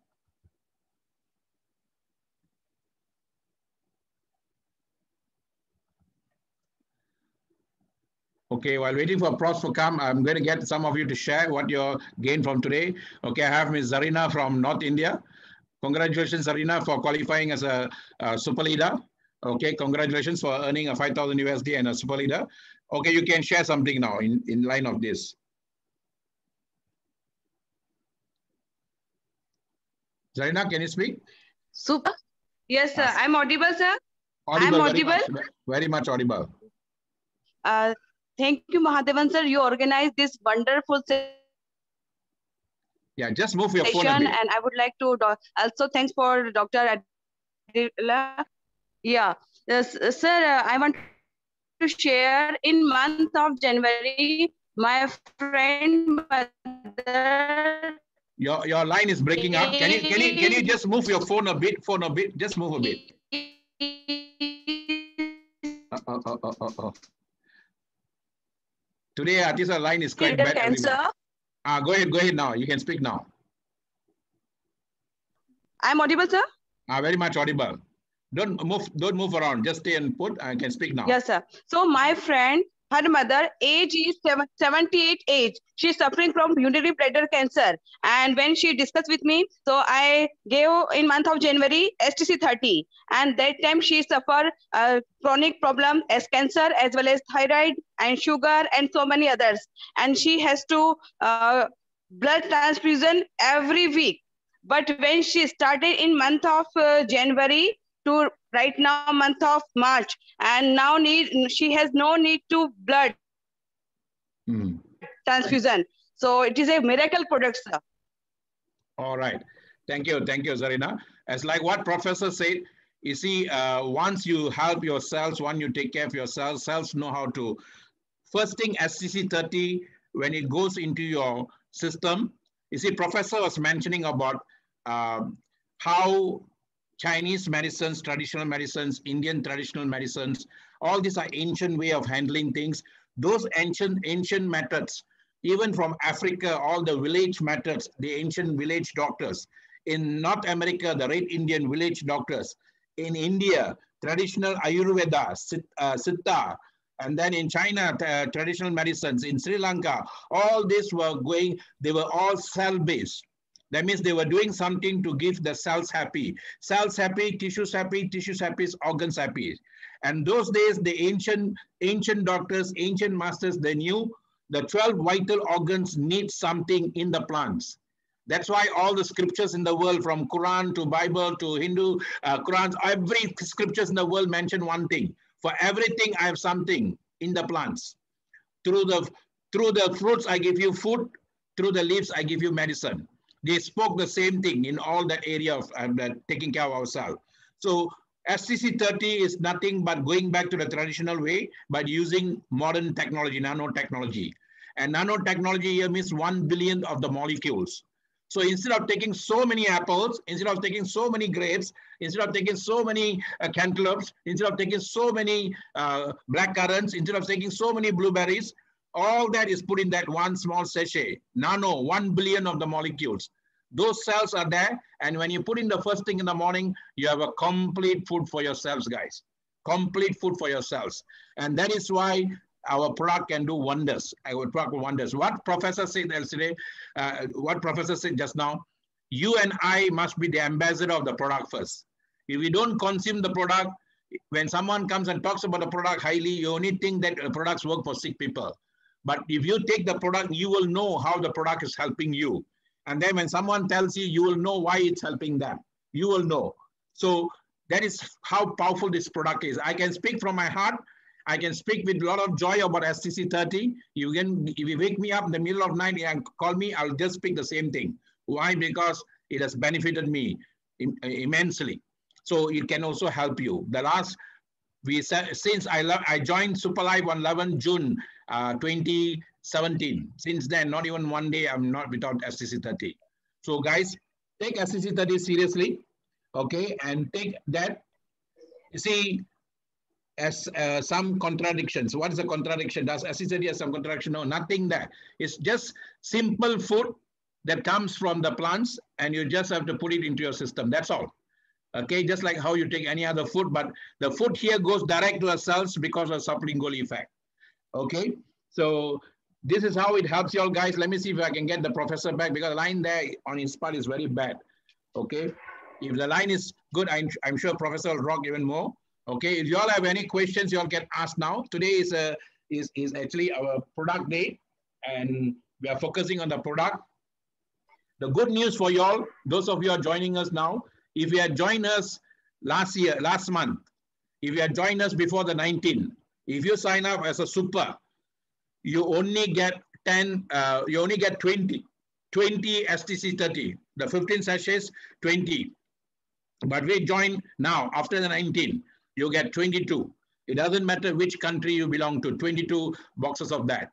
Okay, while waiting for pros to come, I'm going to get some of you to share what you gained from today. Okay, I have Ms. Zarina from North India. Congratulations, Zarina, for qualifying as a, a super leader. Okay, congratulations for earning a 5,000 USD and a super leader. Okay, you can share something now in, in line of this. Zarina, can you speak? Super. Yes, sir. I'm audible, sir. Audible, I'm very audible. much- Very much audible. Uh, thank you, Mahadevan, sir. You organized this wonderful session, Yeah, just move your phone a and. I would like to also thanks for Dr. Adila. Yeah, uh, sir. Uh, I want to share in month of January, my friend mother Your, your line is breaking up. Can you, can you, can you just move your phone a bit, phone a bit, just move a bit. Uh, uh, uh, uh, uh, uh. Today, Atisa line is quite bad. cancer. Ah, go ahead, go ahead now. You can speak now. I'm audible, sir. Ah, very much audible. Don't move, don't move around. Just stay and put. I can speak now. Yes, sir. So my friend, her mother, age is seven- 78 age. She's suffering from urinary bladder cancer. And when she discussed with me, so I gave in month of January STC 30. And that time she suffered uh, chronic problem as cancer as well as thyroid and sugar and so many others. And she has to uh, blood transfusion every week. But when she started in month of uh, January to right now month of March, and now need she has no need to blood Hmm. transfusion. So it is a miracle product, sir. All right. Thank you. Thank you, Zarina. As like what professor said, you see, uh, once you help yourselves, once you take care of yourselves, cells know how to. First thing, STC30, when it goes into your system, you see, professor was mentioning about um, how Chinese medicines, traditional medicines, Indian traditional medicines, all these are ancient way of handling things. Those ancient, ancient methods, even from Africa, all the village methods, the ancient village doctors. In North America, the Red Indian village doctors. In India, traditional Ayurveda, Sit- uh, Siddha, and then in China, uh, traditional medicines. In Sri Lanka, all these were going, they were all cell-based. That means they were doing something to give the cells happy. Cells happy, tissues happy, tissues happy, organs happy. And those days, the ancient, ancient doctors, ancient masters, they knew the 12 vital organs need something in the plants. That's why all the scriptures in the world, from Quran to Bible to Hindu uh, Quran, every scriptures in the world mention one thing. For everything, I have something in the plants. Through the through the fruits, I give you food. Through the leaves, I give you medicine. They spoke the same thing in all that area of that taking care of ourselves. So STC 30 is nothing but going back to the traditional way, but using modern technology, nanotechnology. And nanotechnology here means 1 billion of the molecules. So instead of taking so many apples, instead of taking so many grapes, instead of taking so many uh, cantaloupes, instead of taking so many uh, black currants, instead of taking so many blueberries, all that is put in that one small sachet. Nano, 1 billion of the molecules. Those cells are there. And when you put in the first thing in the morning, you have a complete food for yourselves, guys. Complete food for yourselves. And that is why our product can do wonders. Our product wonders. What professor said yesterday, uh, what professor said just now, you and I must be the ambassador of the product first. If we don't consume the product, when someone comes and talks about the product highly, you only think that products work for sick people. But if you take the product, you will know how the product is helping you. And then when someone tells you, you will know why it's helping them. You will know. So that is how powerful this product is. I can speak from my heart. I can speak with a lot of joy about STC 30. You can, if you wake me up in the middle of night and call me, I'll just speak the same thing. Why? Because it has benefited me immensely. So it can also help you. The last, we since I love, I joined Super Life on 11 June uh, 2017. Since then, not even one day I'm not without STC 30. So guys, take STC 30 seriously, okay? And take that, you see, as uh, some contradictions. What is a contradiction? Does STC 30 have some contradiction? No, nothing there. It's just simple food, that comes from the plants and you just have to put it into your system. That's all. Okay, just like how you take any other food, but the food here goes direct to our cells because of sublingual effect. Okay, so this is how it helps you all guys. Let me see if I can get the professor back because the line there on his part is very bad. Okay, if the line is good, I'm, I'm sure professor will rock even more. Okay, if you all have any questions, you all can ask now. Today is a is, is actually our product day and we are focusing on the product. The good news for you all, those of you are joining us now, if you had joined us last year, last month, if you had joined us before the 19, if you sign up as a super, you only get 10, uh, you only get 20, 20 STC 30, the 15 sachets, 20. But we join now after the 19, you get 22. It doesn't matter which country you belong to, 22 boxes of that.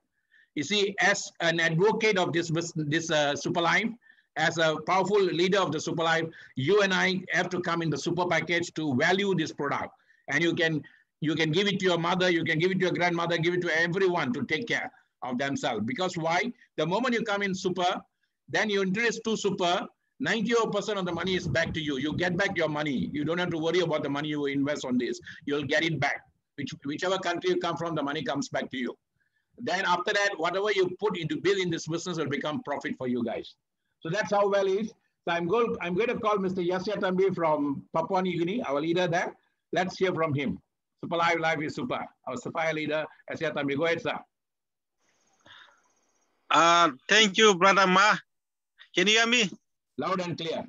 You see, as an advocate of this, this uh, super life, as a powerful leader of the super life, you and I have to come in the super package to value this product. And you can, you can give it to your mother, you can give it to your grandmother, give it to everyone to take care of themselves. Because why? The moment you come in super, then you introduce to super, 90% of the money is back to you. You get back your money. You don't have to worry about the money you invest on this. You'll get it back. Which, whichever country you come from, the money comes back to you. Then after that, whatever you put into build in this business will become profit for you guys. So that's how well it is. So I'm going, I'm going to call Mr. Yasya Tambi from Papua New Guinea, our leader there. Let's hear from him. Super Live Live is super. Our Sapphire leader, Yasya Tambi. Go ahead, sir. Uh, thank you, Brother Ma. Can you hear me? Loud and clear.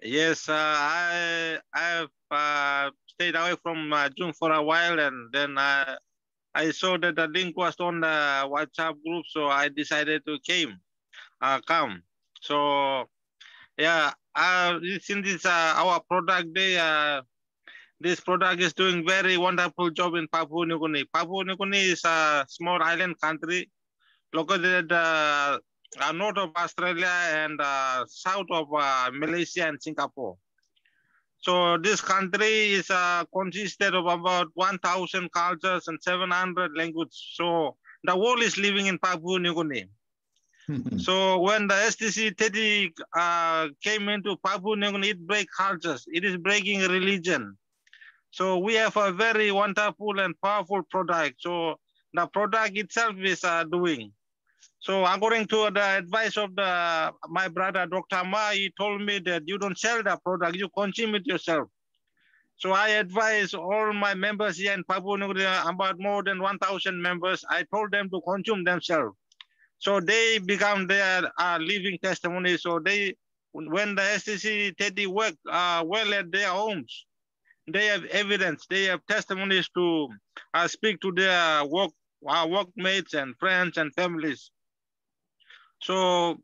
Yes, uh, I I've uh, stayed away from uh, June for a while, and then I I saw that the link was on the WhatsApp group, so I decided to came, uh, come. So yeah, uh, since this uh, our product day, uh, this product is doing very wonderful job in Papua New Guinea. Papua New Guinea is a small island country located uh, uh, north of Australia and uh, south of uh, Malaysia and Singapore. So this country is uh, consisted of about 1,000 cultures and 700 languages. So the world is living in Papua New Guinea. so when the STC 30 uh, came into Papua New Guinea, it break cultures. It is breaking religion. So we have a very wonderful and powerful product. So the product itself is uh, doing. So according to the advice of the my brother Dr. Ma, he told me that you don't sell the product, you consume it yourself. So I advise all my members here in Papua New Guinea, about more than 1,000 members, I told them to consume themselves. So they become their uh, living testimony. So they, when the STC 30 work uh, well at their homes, they have evidence, they have testimonies to uh, speak to their work, uh, workmates and friends and families. So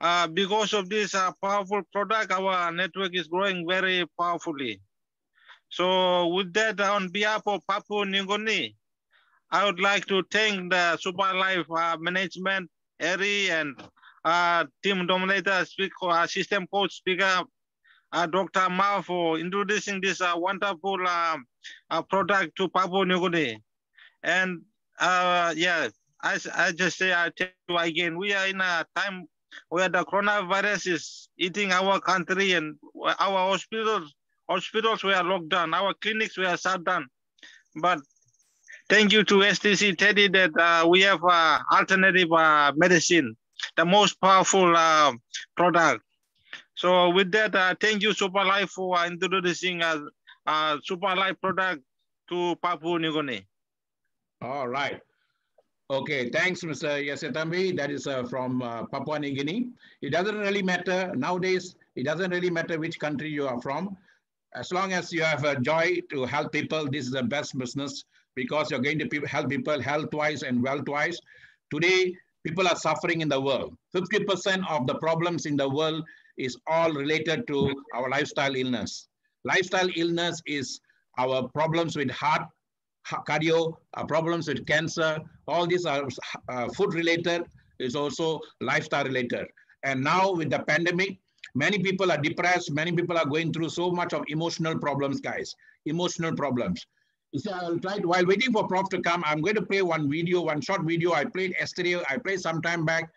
uh, because of this uh, powerful product, our network is growing very powerfully. So with that, on behalf of Papua New Guinea, I would like to thank the Super Life uh, management, Eri and uh, team dominator, speaker, uh, system coach speaker, uh, Dr. Ma for introducing this uh, wonderful uh, uh, product to Papua New Guinea. And uh, yeah, I, I just say, I tell you again, we are in a time where the coronavirus is eating our country and our hospitals, hospitals were locked down, our clinics were shut down. But thank you to STC 30 that uh, we have uh, alternative medicine, the most powerful product. So with that, uh, thank you Super Life for introducing a, a Super Life product to Papua New Guinea. All right. Okay, thanks, Mr. Yasetambi. That is uh, from uh, Papua New Guinea. It doesn't really matter nowadays. It doesn't really matter which country you are from. As long as you have a joy to help people, this is the best business because you're going to help people health-wise and wealth-wise. Today, people are suffering in the world. 50% of the problems in the world is all related to our lifestyle illness. Lifestyle illness is our problems with heart, cardio, problems with cancer, all these are uh, food related, is also lifestyle related. And now with the pandemic, many people are depressed, many people are going through so much of emotional problems, guys, emotional problems. So I'll try to, while waiting for Prof to come, I'm going to play one video, one short video I played yesterday, I played some time back.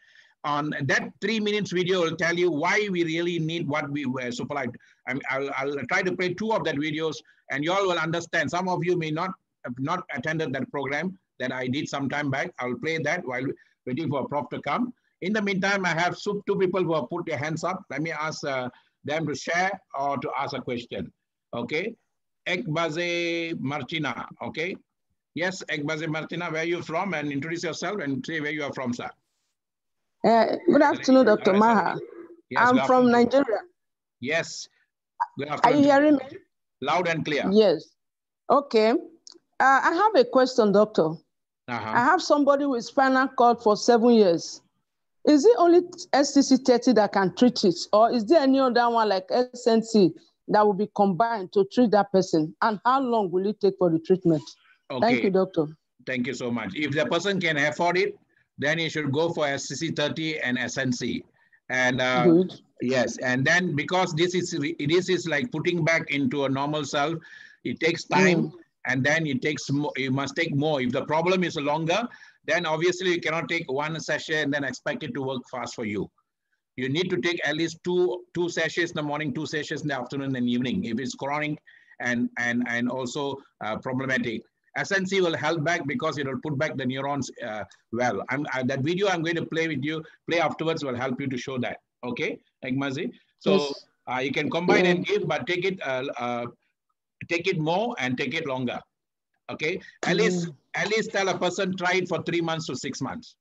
On that three minutes video will tell you why we really need what we were super light. I will I'll try to play two of that videos and you all will understand. Some of you may not have not attended that program that I did some time back. I'll play that while waiting for a prof to come. In the meantime, I have two people who have put their hands up. Let me ask uh, them to share or to ask a question. Okay. Ekbaze Martina. Okay. Yes, Ekbaze Martina, where are you from? And introduce yourself and say where you are from, sir. Uh, good afternoon, Dr. Maha. Yes, I'm from Nigeria. Yes. Good afternoon. Are you hearing me? Loud and clear. Yes. Okay. Uh, I have a question, doctor. Uh -huh. I have somebody with spinal cord for seven years. Is it only STC 30 that can treat it? Or is there any other one like SNC that will be combined to treat that person? And how long will it take for the treatment? Okay. Thank you, doctor. Thank you so much. If the person can afford it, then you should go for STC 30 and SNC. And uh, yes, and then because this is this is like putting back into a normal self, it takes time, mm. and then it takes. You must take more. If the problem is longer, then obviously you cannot take one session and then expect it to work fast for you. You need to take at least two two sessions in the morning, two sessions in the afternoon and evening. If it's chronic and and and also uh, problematic. SNC will help back because it will put back the neurons uh, well. I'm, uh, that video I'm going to play with you, play afterwards will help you to show that. Okay, Ekmazi? So yes. uh, you can combine yeah. and give, but take it, uh, uh, take it more and take it longer. Okay, at least mm. at least tell a person try it for three months to six months.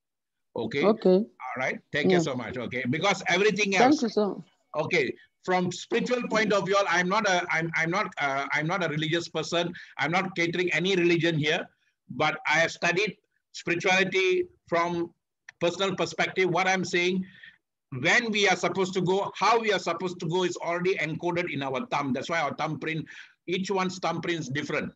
Okay. Okay. All right. Thank yeah. you so much. Okay, because everything else. Thank you so. Okay, from spiritual point of view, I'm not a I'm I'm not uh, I'm not a religious person. I'm not catering any religion here, but I have studied spirituality from personal perspective. What I'm saying, when we are supposed to go, how we are supposed to go is already encoded in our thumb. That's why our thumbprint, each one's thumbprint is different.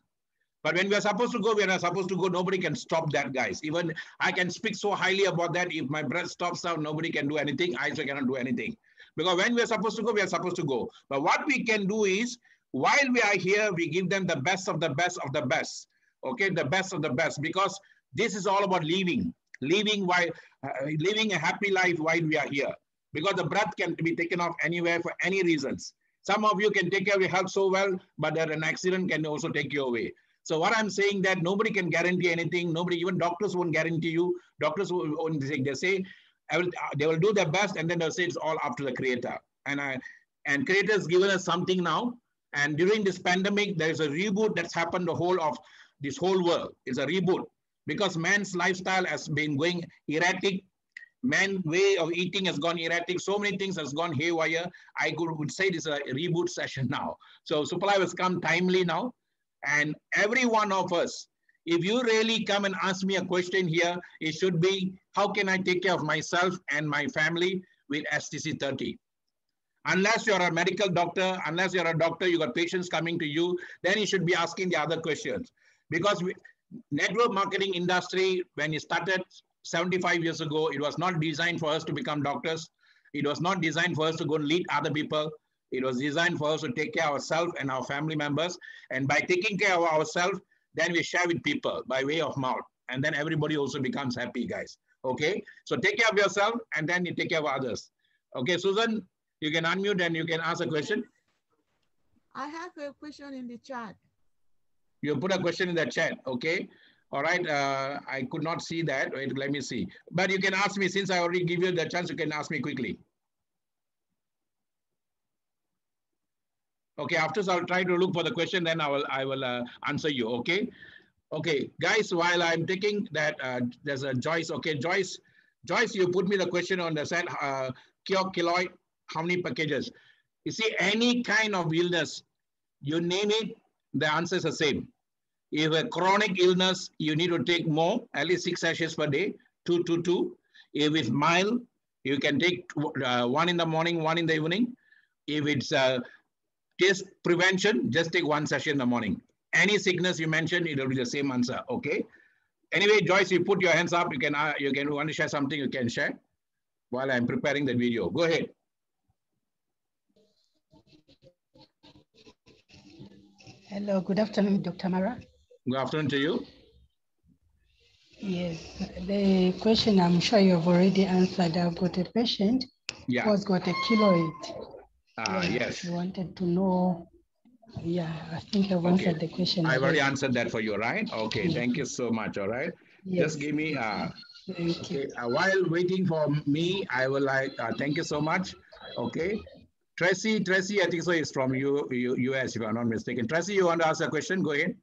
But when we are supposed to go, we are supposed to go. Nobody can stop that, guys. Even I can speak so highly about that. If my breath stops out, nobody can do anything. I also cannot do anything. Because when we are supposed to go, we are supposed to go. But what we can do is, while we are here, we give them the best of the best of the best. Okay, the best of the best. Because this is all about living. Living while uh, living a happy life while we are here. Because the breath can be taken off anywhere for any reasons. Some of you can take care of your health so well, but an accident can also take you away. So what I'm saying that nobody can guarantee anything. Nobody, even doctors won't guarantee you. Doctors won't say, they say I will, uh, they will do their best and then they'll say it's all up to the creator. And I, and creator has given us something now. And during this pandemic, there's a reboot that's happened the whole of this whole world. It's a reboot because man's lifestyle has been going erratic. Man way of eating has gone erratic. So many things has gone haywire. I could would say this is a reboot session now. So supply has come timely now. And every one of us if you really come and ask me a question here, it should be, how can I take care of myself and my family with STC 30? Unless you're a medical doctor, unless you're a doctor, you got patients coming to you, then you should be asking the other questions. Because we, network marketing industry, when it started 75 years ago, it was not designed for us to become doctors. It was not designed for us to go and lead other people. It was designed for us to take care of ourselves and our family members. And by taking care of ourselves, then we share with people by way of mouth. And then everybody also becomes happy, guys. Okay. So take care of yourself and then you take care of others. Okay, Susan, you can unmute and you can ask a question. I have a question in the chat. You put a question in the chat, okay? All right, uh, I could not see that. Wait, let me see. But you can ask me, since I already give you the chance, you can ask me quickly. Okay, after I'll try to look for the question, then I will I will uh, answer you. Okay, okay, guys. While I'm taking that, uh, there's a Joyce. Okay, Joyce, Joyce, you put me the question on the set. Uh, keloid, how many packages? You see, any kind of illness, you name it, the answer is the same. If a chronic illness, you need to take more, at least six sachets per day, two, two, two. If it's mild, you can take uh, one in the morning, one in the evening. If it's uh, Test prevention, just take one session in the morning. Any sickness you mention, it will be the same answer. Okay. Anyway, Joyce, you put your hands up. You can uh, you can want to share something. You can share while I'm preparing the video. Go ahead. Hello. Good afternoon, Dr. Mara. Good afternoon to you. Yes, the question I'm sure you've already answered. I've got a patient yeah. who's got a keloid. Ah, yes. She wanted to know. Yeah, I think I've okay. answered the question. I've already answered that for you, right? Okay, yes. thank you so much. All right. Yes. Just give me. Uh, thank okay. you. Uh, while waiting for me, I will like uh, thank you so much. Okay. Tracy, Tracy, I think so is from U, U, US, if I'm not mistaken. Tracy, you want to ask a question? Go ahead.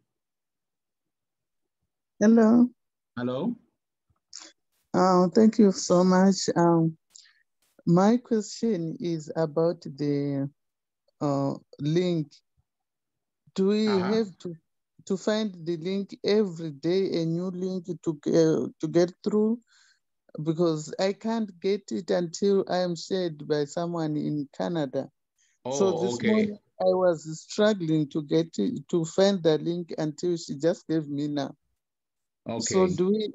Hello. Hello. Oh, thank you so much. Um, my question is about the uh, link. Do we uh -huh. have to to find the link every day, a new link to uh, to get through? Because I can't get it until I am shared by someone in Canada. Oh, so this okay. morning I was struggling to get it, to find the link until she just gave me now. Okay. So do we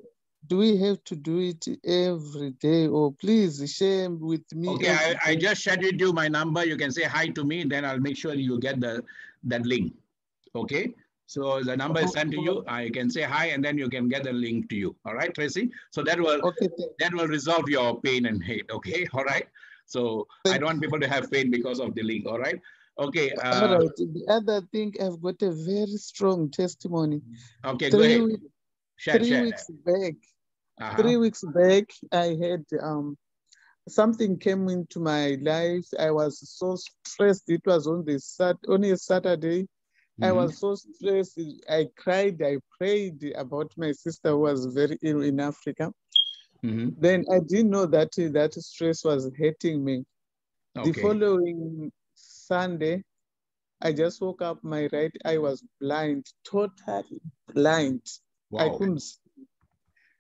do we have to do it every day or please share with me? Okay, I, I just shared with you my number. You can say hi to me, then I'll make sure you get the that link. Okay. So the number is sent to you. I can say hi, and then you can get the link to you. All right, Tracy. So that will okay, that will resolve your pain and hate. Okay. All right. So I don't want people to have pain because of the link. All right. Okay. Uh, all right. The other thing, I've got a very strong testimony. Okay, Three go ahead. Share, three share. weeks back, uh -huh. three weeks back, I had um, something came into my life. I was so stressed. It was on the sat on a Saturday. Mm -hmm. I was so stressed. I cried. I prayed about my sister who was very ill in Africa. Mm -hmm. Then I didn't know that that stress was hitting me. Okay. The following Sunday, I just woke up. My right eye was blind, totally blind. Wow. I couldn't see.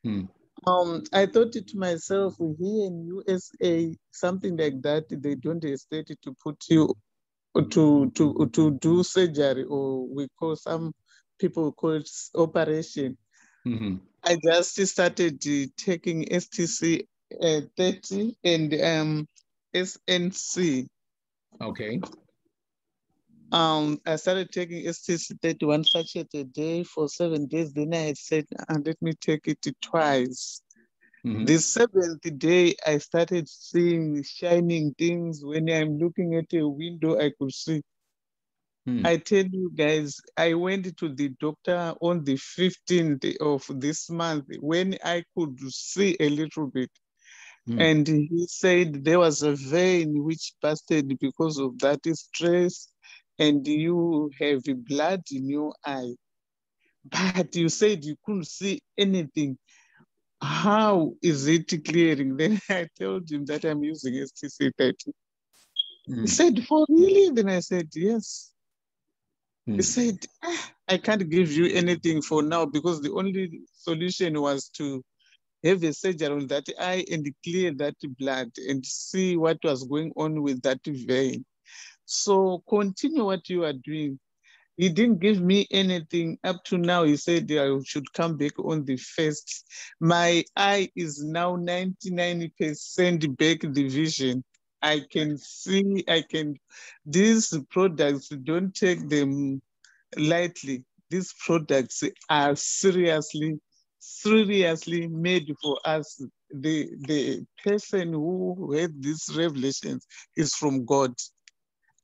Hmm. Um, I thought to myself, here in USA, something like that, they don't hesitate to put you to to to do surgery, or we call some people call it operation. Mm-hmm. I just started uh, taking STC uh, 30 and um, SNC. Okay um, I started taking STC 31 sachet a day for seven days. Then I had said, and let me take it twice. Mm-hmm. The seventh day, I started seeing shining things. When I'm looking at a window, I could see. Mm. I tell you guys, I went to the doctor on the 15th of this month when I could see a little bit. Mm. And he said there was a vein which busted because of that stress and you have blood in your eye, but you said you couldn't see anything. How is it clearing? Then I told him that I'm using STC 30. Mm. He said, For really? Then I said, Yes. Mm. He said, ah, I can't give you anything for now because the only solution was to have a surgery on that eye and clear that blood and see what was going on with that vein. So continue what you are doing. He didn't give me anything up to now. He said I should come back on the first. My eye is now 99% back division. I can see, I can, these products, don't take them lightly. These products are seriously, seriously made for us. The, the person who had these revelations is from God.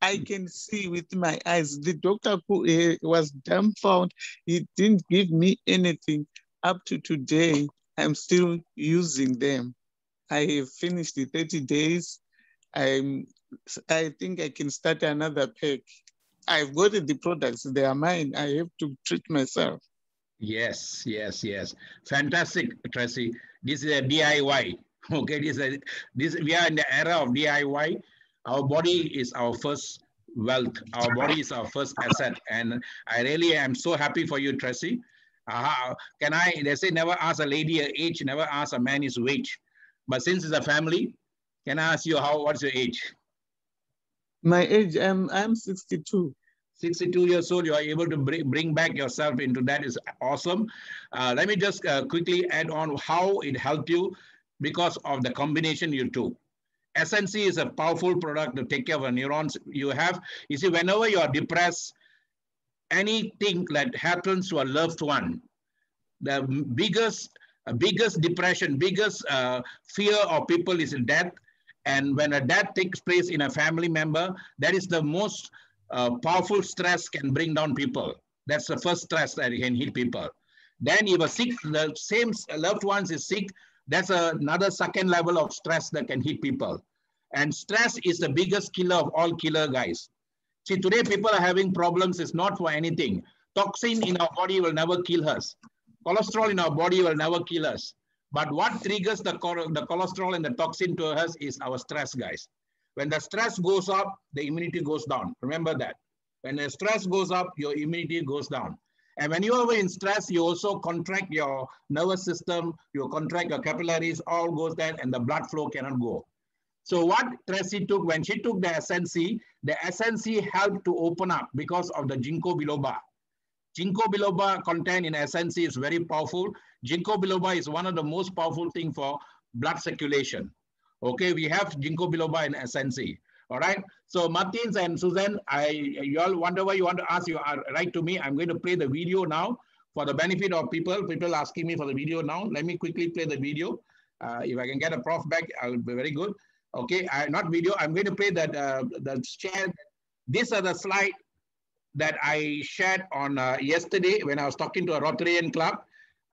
I can see with my eyes. The doctor who uh, was dumbfounded, he didn't give me anything. Up to today, I'm still using them. I have finished the 30 days. I'm, I think I can start another pack. I've got the products, they are mine. I have to treat myself. Yes, yes, yes. Fantastic, Tracy. This is a DIY. Okay, this is a, this we are in the era of DIY our body is our first wealth. Our body is our first asset. And I really am so happy for you, Tracy. Uh, can I, they say never ask a lady her age, never ask a man his wage. But since it's a family, can I ask you how, what's your age? My age, I'm, I'm 62. 62 years old, you are able to bring, bring back yourself into that is awesome. Uh, let me just uh, quickly add on how it helped you because of the combination you took. SNC is a powerful product to take care of neurons you have. You see, whenever you are depressed, anything that happens to a loved one, the biggest uh, biggest depression, biggest uh, fear of people is death. And when a death takes place in a family member, that is the most uh, powerful stress can bring down people. That's the first stress that can hit people. Then if a sick, the same loved ones is sick, that's another second level of stress that can hit people. And stress is the biggest killer of all killer guys. See, today people are having problems. It's not for anything. Toxin in our body will never kill us. Cholesterol in our body will never kill us. But what triggers the, the cholesterol and the toxin to us is our stress, guys. When the stress goes up, the immunity goes down. Remember that. When the stress goes up, your immunity goes down. And when you are in stress, you also contract your nervous system, you contract your capillaries, all goes there and the blood flow cannot go. So what Tracy took, when she took the SNC, the SNC helped to open up because of the ginkgo biloba. Ginkgo biloba content in SNC is very powerful. Ginkgo biloba is one of the most powerful thing for blood circulation. Okay, we have ginkgo biloba in SNC. All right. So Martins and Susan, I you all wonder why you want to ask, you are right to me. I'm going to play the video now for the benefit of people. People asking me for the video now. Let me quickly play the video. Uh, if I can get a prof back, I will be very good. Okay, I, not video. I'm going to play that uh, the share. These are the slide that I shared on uh, yesterday when I was talking to a Rotarian club.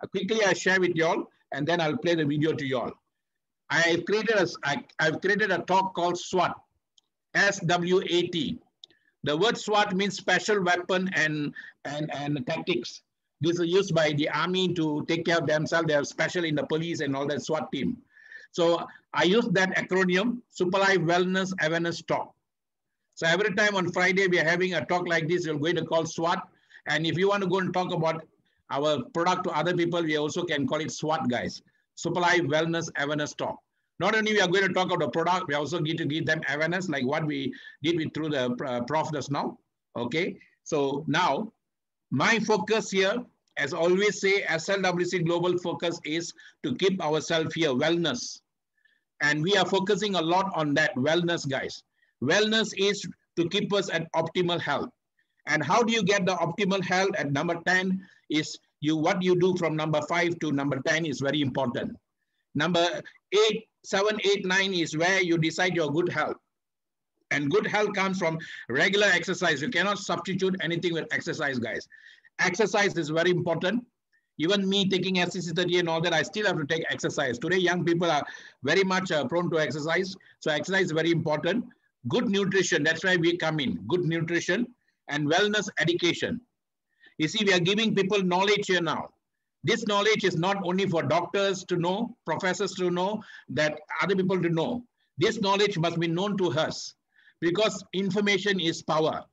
Uh, quickly, I share with y'all, and then I'll play the video to y'all. I've created a I, I've created a talk called SWAT. SWAT. The word SWAT means special weapon and, and, and tactics. This is used by the army to take care of themselves. They are special in the police and all that SWAT team. So I use that acronym, Life Wellness Awareness Talk. So every time on Friday, we are having a talk like this, we're going to call SWAT. And if you want to go and talk about our product to other people, we also can call it SWAT guys. Life Wellness Awareness Talk. Not only we are going to talk about the product, we also need to give them awareness like what we did with through the uh, prof just now. Okay. So now my focus here, as always say, SLWC global focus is to keep ourselves here, wellness. And we are focusing a lot on that wellness, guys. Wellness is to keep us at optimal health. And how do you get the optimal health at number 10 is you what you do from number 5 to number 10 is very important. Number 8 seven, eight, nine is where you decide your good health. And good health comes from regular exercise. You cannot substitute anything with exercise, guys. Exercise is very important. Even me taking STC30 and all that, I still have to take exercise. Today, young people are very much uh, prone to exercise. So exercise is very important. Good nutrition, that's why we come in. Good nutrition and wellness education. You see, we are giving people knowledge here now. This knowledge is not only for doctors to know, professors to know, that other people to know. This knowledge must be known to us because information is power.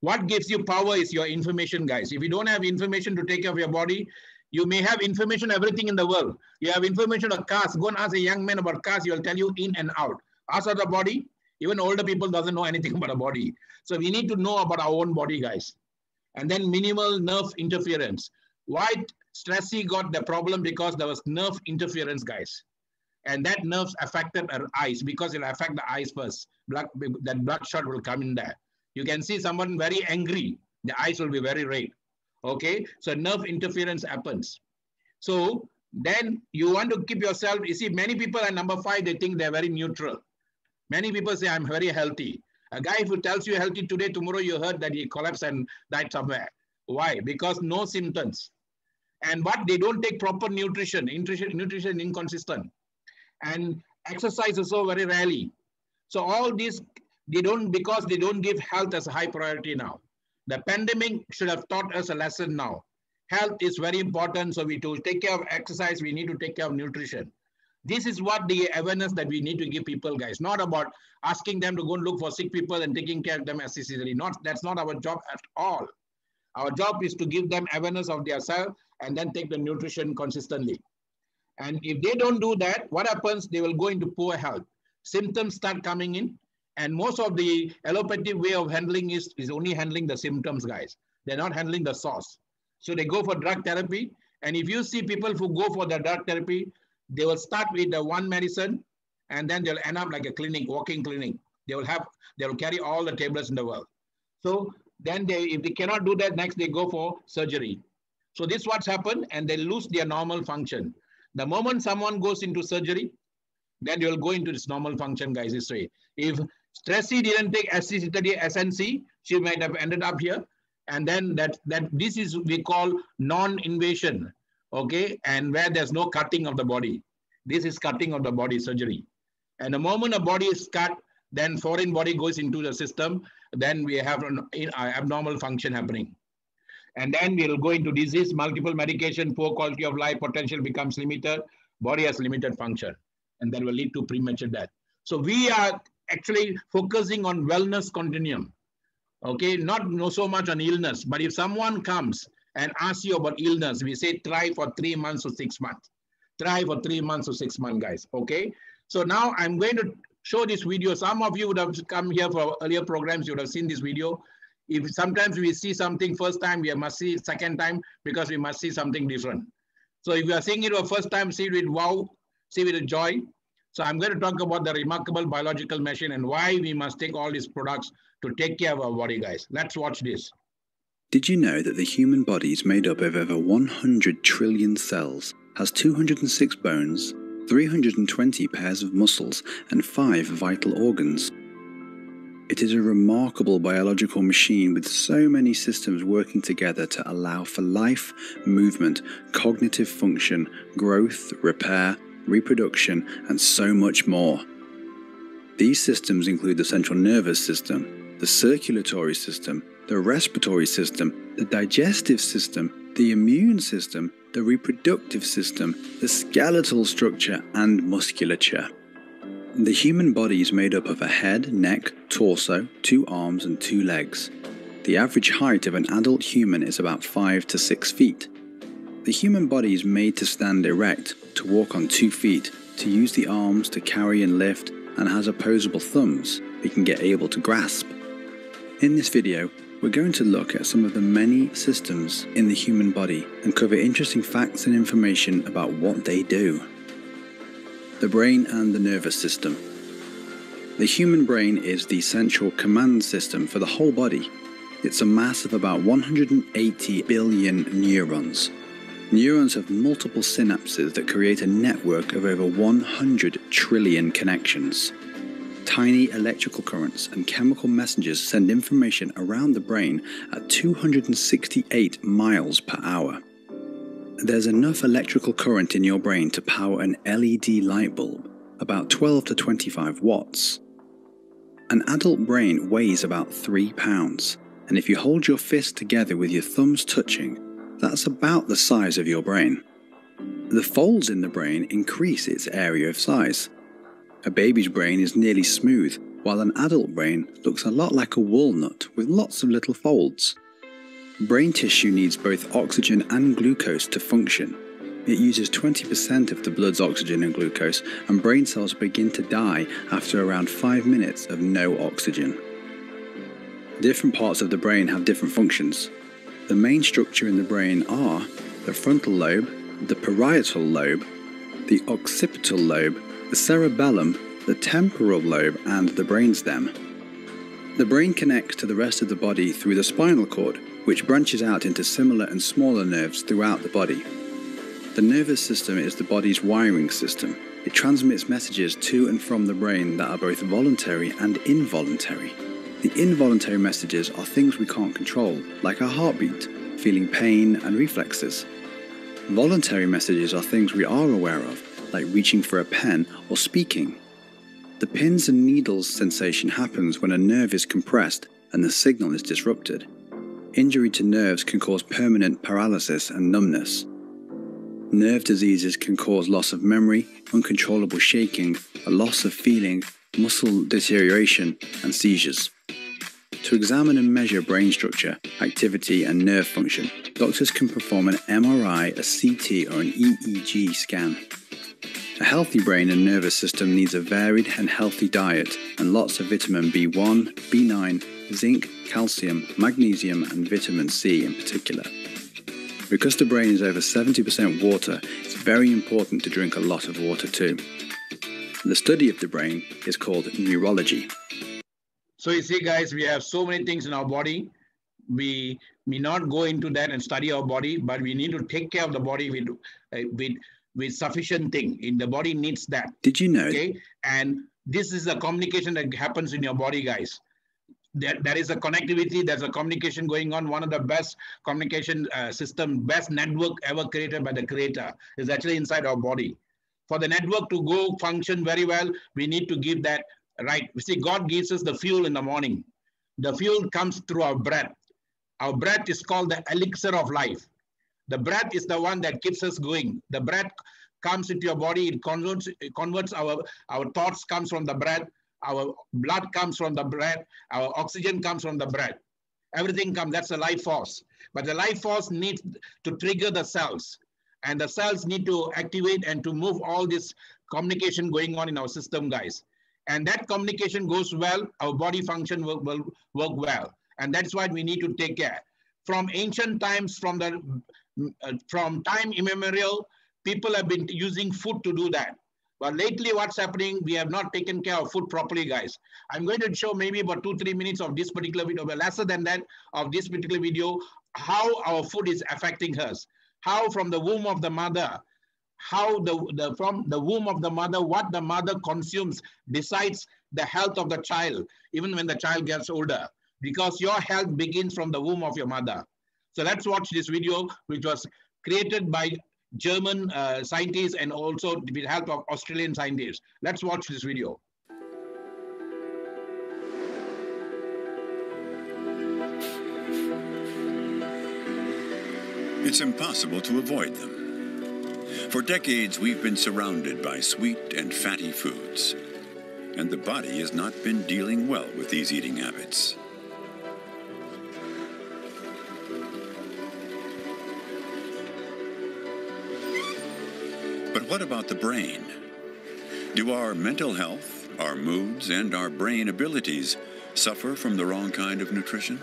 What gives you power is your information, guys. If you don't have information to take care of your body, you may have information, everything in the world. You have information of cars. Go and ask a young man about cars. He will tell you in and out. Ask about the body. Even older people doesn't know anything about the body. So we need to know about our own body, guys. And then minimal nerve interference. Why Stressy got the problem because there was nerve interference, guys. And that nerves affected her eyes because it'll affect the eyes first. Blood, that bloodshot will come in there. You can see someone very angry. The eyes will be very red. Okay, so nerve interference happens. So then you want to keep yourself, you see, many people at number five, they think they're very neutral. Many people say, I'm very healthy. A guy who tells you healthy today, tomorrow you heard that he collapsed and died somewhere. Why? Because no symptoms and but they don't take proper nutrition, nutrition, nutrition inconsistent, and exercise also very rarely. So all these they don't because they don't give health as a high priority now. The pandemic should have taught us a lesson now. Health is very important. So we to take care of exercise, we need to take care of nutrition. This is what the awareness that we need to give people, guys. Not about asking them to go and look for sick people and taking care of them as. Not that's not our job at all. Our job is to give them awareness of their self and then take the nutrition consistently. And if they don't do that, what happens? They will go into poor health. Symptoms start coming in. And most of the allopathic way of handling is, is only handling the symptoms, guys. They're not handling the source. So they go for drug therapy. And if you see people who go for the drug therapy, they will start with the one medicine and then they'll end up like a clinic, walking clinic. They will have, they will carry all the tablets in the world. So then they, if they cannot do that, next they go for surgery. So this what's happened and they lose their normal function. The moment someone goes into surgery, then you'll go into this normal function, guys, this way. If Tracy didn't take SC30 SNC, she might have ended up here. And then that, that this is we call non-invasion, okay? And where there's no cutting of the body. This is cutting of the body surgery. And the moment a body is cut, then foreign body goes into the system, then we have an uh, abnormal function happening. And then we'll go into disease, multiple medication, poor quality of life, potential becomes limited, body has limited function, and that will lead to premature death. So we are actually focusing on wellness continuum. Okay, not no so much on illness, but if someone comes and asks you about illness, we say try for three months or six months. Try for three months or six months, guys. Okay. So now I'm going to show this video. Some of you would have come here for earlier programs. You would have seen this video. If sometimes we see something first time, we must see second time because we must see something different. So if you are seeing it for first time, see it with wow, see it with joy. So I'm going to talk about the remarkable biological machine and why we must take all these products to take care of our body, guys. Let's watch this. Did you know that the human body is made up of over 100 trillion cells, has 206 bones, 320 pairs of muscles, and 5 vital organs? It is a remarkable biological machine with so many systems working together to allow for life, movement, cognitive function, growth, repair, reproduction, and so much more. These systems include the central nervous system, the circulatory system, the respiratory system, the digestive system, the immune system, the reproductive system, the skeletal structure, and musculature. The human body is made up of a head, neck, torso, two arms, and two legs. The average height of an adult human is about 5 to 6 feet. The human body is made to stand erect, to walk on two feet, to use the arms to carry and lift, and has opposable thumbs we can get able to grasp. In this video, we're going to look at some of the many systems in the human body and cover interesting facts and information about what they do the brain and the nervous system. The human brain is the central command system for the whole body. It's a mass of about 180 billion neurons. Neurons have multiple synapses that create a network of over 100 trillion connections. Tiny electrical currents and chemical messengers send information around the brain at 268 miles per hour. There's enough electrical current in your brain to power an LED light bulb, about 12 to 25 watts. An adult brain weighs about 3 pounds, and if you hold your fists together with your thumbs touching, that's about the size of your brain. The folds in the brain increase its area of size. A baby's brain is nearly smooth, while an adult brain looks a lot like a walnut with lots of little folds. Brain tissue needs both oxygen and glucose to function. It uses 20% of the blood's oxygen and glucose, and brain cells begin to die after around 5 minutes of no oxygen. Different parts of the brain have different functions. The main structure in the brain are the frontal lobe, the parietal lobe, the occipital lobe, the cerebellum, the temporal lobe, and the brainstem. The brain connects to the rest of the body through the spinal cord, which branches out into similar and smaller nerves throughout the body. The nervous system is the body's wiring system. It transmits messages to and from the brain that are both voluntary and involuntary. The involuntary messages are things we can't control, like our heartbeat, feeling pain, and reflexes. Voluntary messages are things we are aware of, like reaching for a pen or speaking. The pins and needles sensation happens when a nerve is compressed and the signal is disrupted. Injury to nerves can cause permanent paralysis and numbness. Nerve diseases can cause loss of memory, uncontrollable shaking, a loss of feeling, muscle deterioration, and seizures. To examine and measure brain structure, activity, and nerve function, doctors can perform an MRI, a CT, or an EEG scan. A healthy brain and nervous system needs a varied and healthy diet and lots of vitamin B1, B9, zinc, calcium, magnesium, and vitamin C in particular. Because the brain is over 70% water, it's very important to drink a lot of water too. The study of the brain is called neurology. So you see guys, we have so many things in our body. We may not go into that and study our body, but we need to take care of the body with, uh, with with sufficient thing. In the body needs that. Did you know? Okay, and this is the communication that happens in your body, guys. There, there is a connectivity, there's a communication going on. One of the best communication uh, system, best network ever created by the creator is actually inside our body. For the network to go function very well, we need to give that right. See, God gives us the fuel in the morning. The fuel comes through our breath. Our breath is called the elixir of life. The breath is the one that keeps us going. The breath comes into your body, it converts, it converts our, our thoughts comes from the breath, our blood comes from the breath, our oxygen comes from the breath. Everything comes, that's the life force. But the life force needs to trigger the cells. And the cells need to activate and to move all this communication going on in our system, guys. And that communication goes well, our body function will, will work well. And that's why we need to take care. From ancient times, from the Uh, from time immemorial, people have been using food to do that. But lately what's happening, we have not taken care of food properly, guys. I'm going to show maybe about two, three minutes of this particular video, but lesser than that of this particular video, how our food is affecting us. How from the womb of the mother, how the, the from the womb of the mother, what the mother consumes decides the health of the child, even when the child gets older, because your health begins from the womb of your mother. So let's watch this video, which was created by German uh, scientists and also with help of Australian scientists. Let's watch this video. It's impossible to avoid them. For decades, we've been surrounded by sweet and fatty foods, and the body has not been dealing well with these eating habits. But what about the brain? Do our mental health, our moods, and our brain abilities suffer from the wrong kind of nutrition?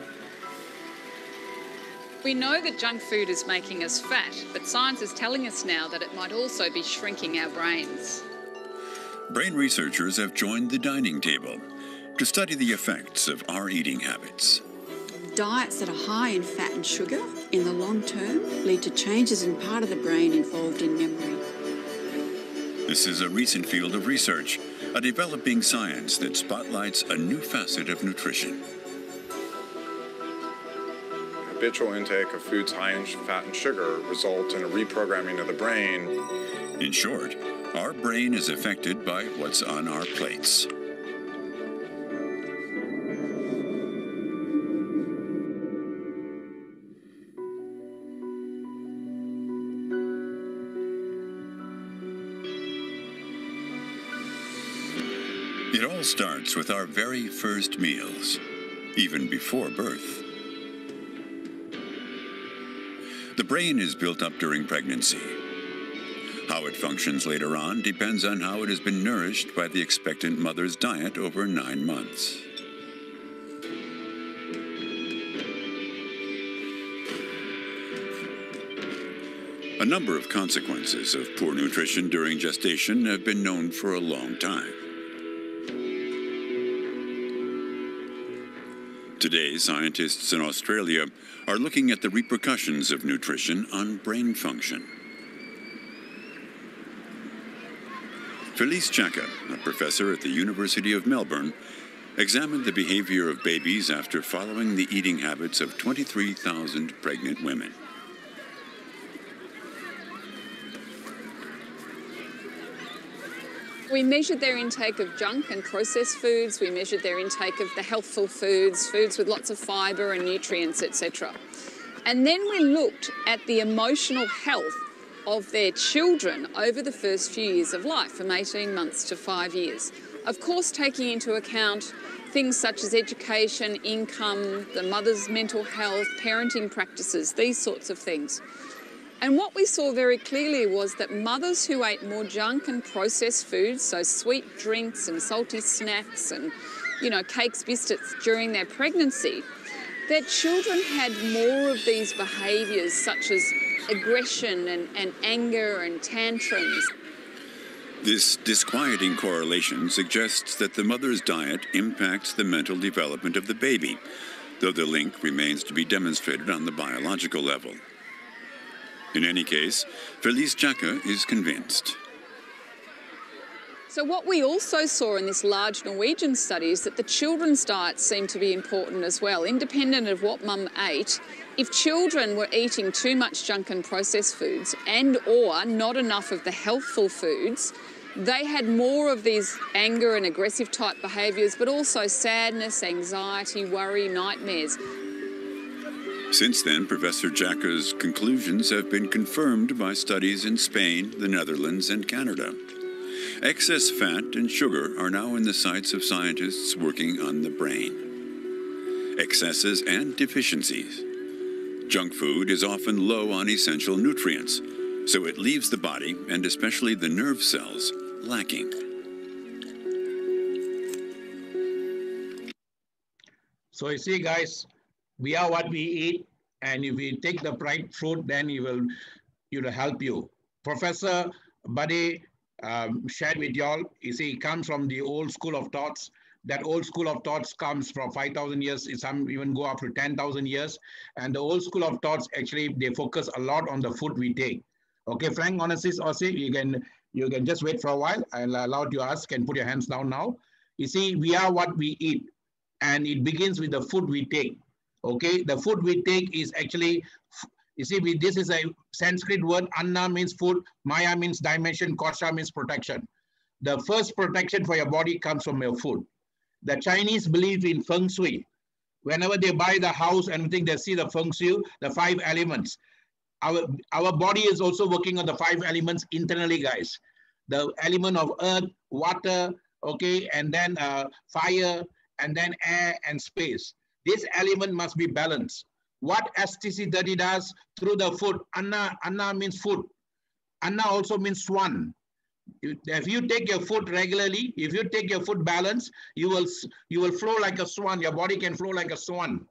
We know that junk food is making us fat, but science is telling us now that it might also be shrinking our brains. Brain researchers have joined the dining table to study the effects of our eating habits. Diets that are high in fat and sugar in the long term lead to changes in part of the brain involved in memory. This is a recent field of research, a developing science that spotlights a new facet of nutrition. Habitual intake of foods high in fat and sugar result in a reprogramming of the brain. In short, our brain is affected by what's on our plates. With our very first meals, even before birth. The brain is built up during pregnancy. How it functions later on depends on how it has been nourished by the expectant mother's diet over nine months. A number of consequences of poor nutrition during gestation have been known for a long time. Today, scientists in Australia are looking at the repercussions of nutrition on brain function. Felice Jacka, a professor at the University of Melbourne, examined the behavior of babies after following the eating habits of 23,000 pregnant women. We measured their intake of junk and processed foods. We measured their intake of the healthful foods, foods with lots of fibre and nutrients, etc. And then we looked at the emotional health of their children over the first few years of life, from 18 months to five years. Of course, taking into account things such as education, income, the mother's mental health, parenting practices, these sorts of things. And what we saw very clearly was that mothers who ate more junk and processed foods, so sweet drinks and salty snacks and, you know, cakes, biscuits during their pregnancy, their children had more of these behaviours such as aggression and, and anger and tantrums. This disquieting correlation suggests that the mother's diet impacts the mental development of the baby, though the link remains to be demonstrated on the biological level. In any case, Felice Jacka is convinced. So what we also saw in this large Norwegian study is that the children's diets seem to be important as well. Independent of what mum ate, if children were eating too much junk and processed foods and or not enough of the healthful foods, they had more of these anger and aggressive type behaviours, but also sadness, anxiety, worry, nightmares. Since then, Professor Jacka's conclusions have been confirmed by studies in Spain, the Netherlands, and Canada. Excess fat and sugar are now in the sights of scientists working on the brain. Excesses and deficiencies. Junk food is often low on essential nutrients, so it leaves the body, and especially the nerve cells, lacking. So you see, guys, we are what we eat, and if we take the right fruit, then it will, it will help you. Professor Bade um, shared with y'all. You see, it comes from the old school of thoughts. That old school of thoughts comes from 5,000 years. Some even go up to 10,000 years. And the old school of thoughts, actually, they focus a lot on the food we take. Okay, Frank, honestly, Ossie, you can you can just wait for a while. I'll allow you to ask and put your hands down now. You see, we are what we eat. And it begins with the food we take. Okay, the food we take is actually you see, we, this is a Sanskrit word. Anna means food. Maya means dimension. Kosha means protection. The first protection for your body comes from your food. The Chinese believe in feng shui. Whenever they buy the house and think they see the feng shui, the five elements. Our, our body is also working on the five elements internally, guys. The element of earth, water, okay, and then uh, fire, and then air and space. This element must be balanced what STC30 does through the food. Anna, Anna means food. Anna also means swan. If you take your food regularly, if you take your food balance, you will you will flow like a swan. Your body can flow like a swan.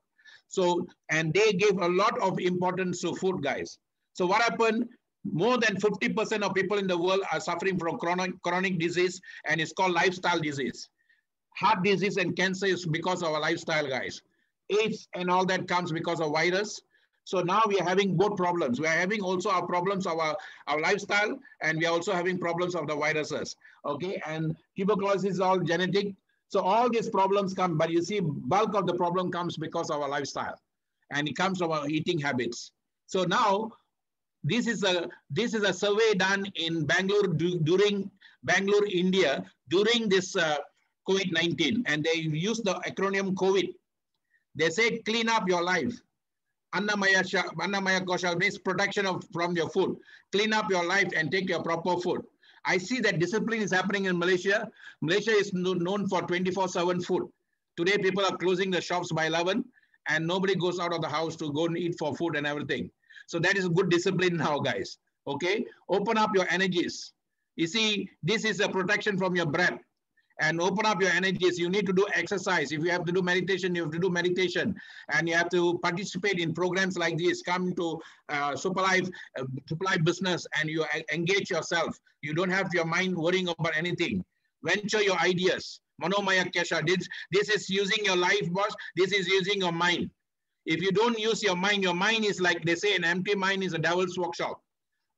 So, and they give a lot of importance to food, guys. So what happened? More than 50% of people in the world are suffering from chronic, chronic disease, and it's called lifestyle disease. Heart disease and cancer is because of our lifestyle, guys. AIDS and all that comes because of virus. So now we are having both problems. We are having also our problems of our, our lifestyle, and we are also having problems of the viruses. Okay, and tuberculosis is all genetic. So all these problems come, but you see, bulk of the problem comes because of our lifestyle, and it comes from our eating habits. So now, this is a this is a survey done in Bangalore during Bangalore, India, during this uh, COVID-19, and they used the acronym COVID they say clean up your life. Annamaya, Annamaya Kosha means protection of, from your food. Clean up your life and take your proper food. I see that discipline is happening in Malaysia. Malaysia is known for 24-7 food. Today, people are closing the shops by 11 and nobody goes out of the house to go and eat for food and everything. So that is good discipline now, guys. Okay, open up your energies. You see, this is a protection from your breath and open up your energies. You need to do exercise. If you have to do meditation, you have to do meditation. And you have to participate in programs like this. Come to uh, Super Life, uh, Super Life business and you engage yourself. You don't have your mind worrying about anything. Venture your ideas. Manomaya Kosha, this, this is using your life, boss. This is using your mind. If you don't use your mind, your mind is like they say, an empty mind is a devil's workshop.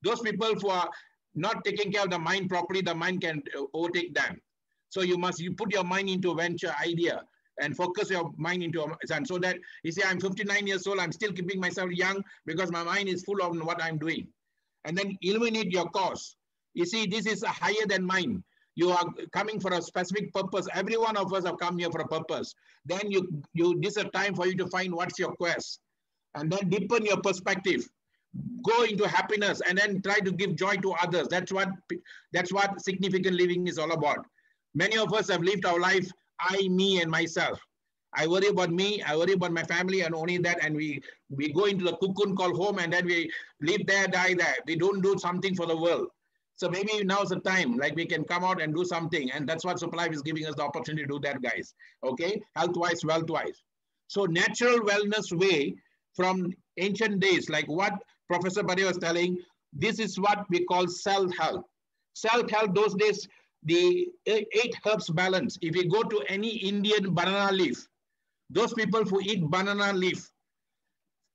Those people who are not taking care of the mind properly, the mind can uh, overtake them. So you must you put your mind into a venture idea and focus your mind into and so that you see I'm 59 years old, I'm still keeping myself young because my mind is full of what I'm doing. And then illuminate your cause. You see, this is a higher than mine. You are coming for a specific purpose. Every one of us have come here for a purpose. Then you, you this is a time for you to find what's your quest. And then deepen your perspective. Go into happiness and then try to give joy to others. That's what that's what significant living is all about. Many of us have lived our life, I, me, and myself. I worry about me, I worry about my family, and only that. And we, we go into the cocoon called home, and then we live there, die there. We don't do something for the world. So maybe now's the time, like we can come out and do something. And that's what Life is giving us the opportunity to do that, guys. Okay, health-wise, wealth-wise. So natural wellness way from ancient days, like what Professor Bade was telling, this is what we call self-help. Self-help, those days, the eight herbs balance. If you go to any Indian banana leaf, those people who eat banana leaf,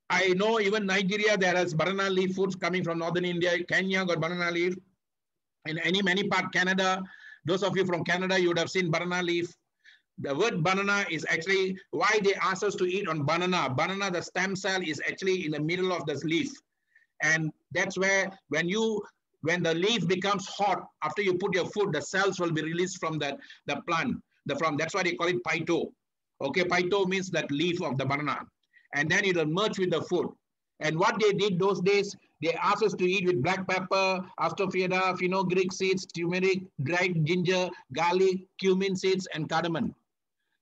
I know even Nigeria, there is banana leaf foods coming from northern India. Kenya got banana leaf. In any many part, Canada, those of you from Canada, you would have seen banana leaf. The word banana is actually why they ask us to eat on banana. Banana, the stem cell is actually in the middle of this leaf. And that's where when you when the leaf becomes hot, after you put your food, the cells will be released from that the plant. The from that's why they call it phyto. Okay, phyto means that leaf of the banana. And then it will merge with the food. And what they did those days, they asked us to eat with black pepper, asafoetida, fenugreek seeds, turmeric, dried ginger, garlic, cumin seeds, and cardamom.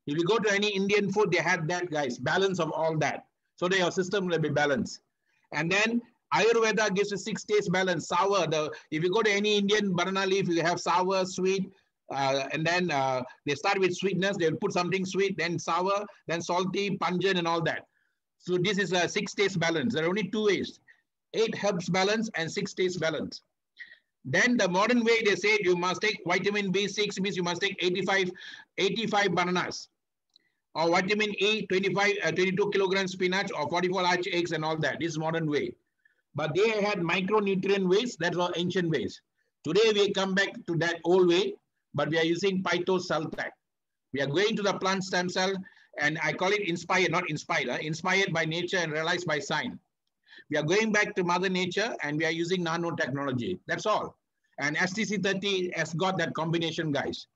If you go to any Indian food, they had that, guys, balance of all that. So that your system will be balanced. And then Ayurveda gives you six taste balance, sour. The If you go to any Indian banana leaf, you have sour, sweet, uh, and then uh, they start with sweetness. They'll put something sweet, then sour, then salty, pungent, and all that. So this is a six taste balance. There are only two ways, eight herbs balance and six taste balance. Then the modern way they say you must take vitamin B6 means you must take 85, 85 bananas or vitamin E, 25, uh, 22 kilograms spinach or 44 large eggs and all that. This is modern way. But they had micronutrient ways. That was ancient ways. Today we come back to that old way, but we are using phytosulfate. We are going to the plant stem cell and I call it inspired, not inspired, uh, inspired by nature and realized by science. We are going back to mother nature and we are using nanotechnology. That's all. And STC30 has got that combination, guys.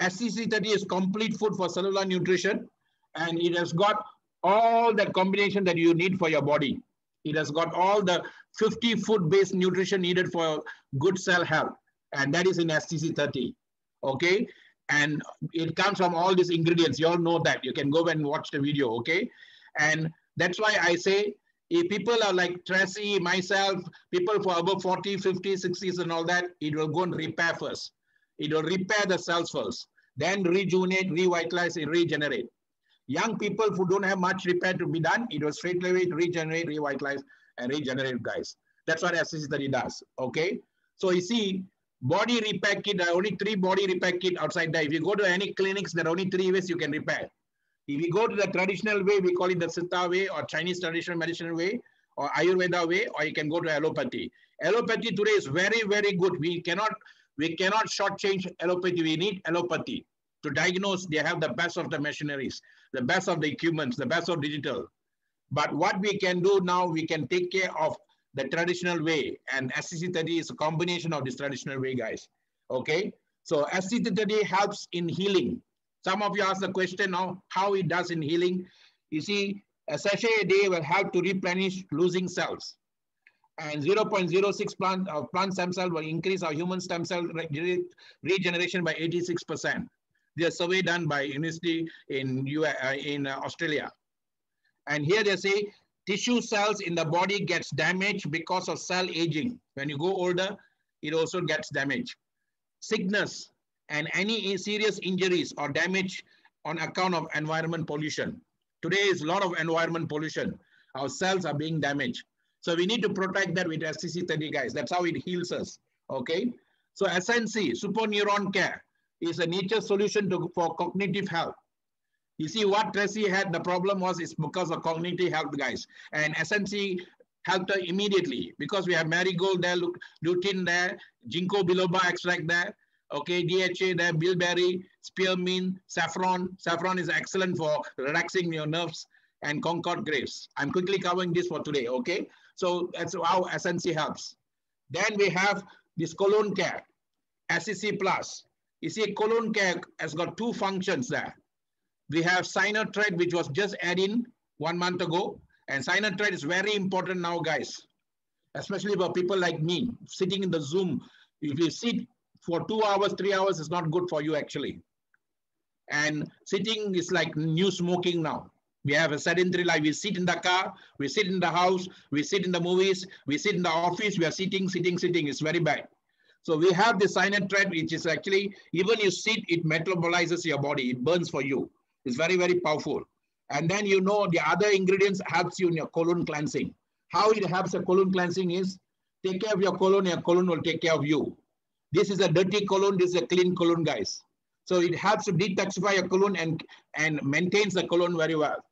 STC30 is complete food for cellular nutrition and it has got all that combination that you need for your body. It has got all the 50 food-based nutrition needed for good cell health. And that is in STC30. Okay. And it comes from all these ingredients. You all know that. You can go and watch the video. Okay. And that's why I say if people are like Tracy, myself, people for above 40, 50, 60s and all that, it will go and repair first. It will repair the cells first, then rejuvenate, revitalize, and regenerate. Young people who don't have much repair to be done, it will straight away regenerate, revitalize, and regenerate, guys. That's what STC30 does, okay? So you see, body repair kit, only three body repair kit outside there. If you go to any clinics, there are only three ways you can repair. If you go to the traditional way, we call it the Siddha way or Chinese traditional medicine way or Ayurveda way, or you can go to allopathy. Allopathy today is very, very good. We cannot, we cannot shortchange allopathy. We need allopathy to diagnose. They have the best of the machineries, the best of the equipments, the best of digital. But what we can do now, we can take care of the traditional way. And STC30 is a combination of this traditional way, guys. Okay. So STC30 helps in healing. Some of you ask the question now, how it does in healing. You see, a sachet a day will help to replenish losing cells. And 0.06 plant, uh, plant stem cell will increase our human stem cell re regeneration by 86%. There's a survey done by University in, uh, in uh, Australia. And here they say tissue cells in the body gets damaged because of cell aging. When you go older, it also gets damaged. Sickness, and any serious injuries or damage on account of environment pollution. Today is a lot of environment pollution. Our cells are being damaged. So we need to protect that with STC30 guys. That's how it heals us, okay? So SNC, superneuron care, is a nature solution to, for cognitive health. You see what Tracy had, the problem was it's because of cognitive health guys. And SNC helped her immediately because we have marigold there, lutein there, ginkgo biloba extract there. Okay, DHA there, bilberry, spearmint, saffron. Saffron is excellent for relaxing your nerves and Concord grapes. I'm quickly covering this for today, okay? So that's how SNC helps. Then we have this colon care, SEC plus. You see, colon care has got two functions there. We have Synertreat, which was just added in one month ago. And Synertreat is very important now, guys, especially for people like me, sitting in the Zoom. If you sit for two hours, three hours it's not good for you actually. And sitting is like new smoking now. We have a sedentary life. We sit in the car, we sit in the house, we sit in the movies, we sit in the office, we are sitting, sitting, sitting. It's very bad. So we have the Synertreat, which is actually, even you sit, it metabolizes your body. It burns for you. It's very, very powerful. And then you know the other ingredients helps you in your colon cleansing. How it helps a colon cleansing is take care of your colon, your colon will take care of you. This is a dirty colon, this is a clean colon, guys. So it helps to detoxify your colon and, and maintains the colon very well.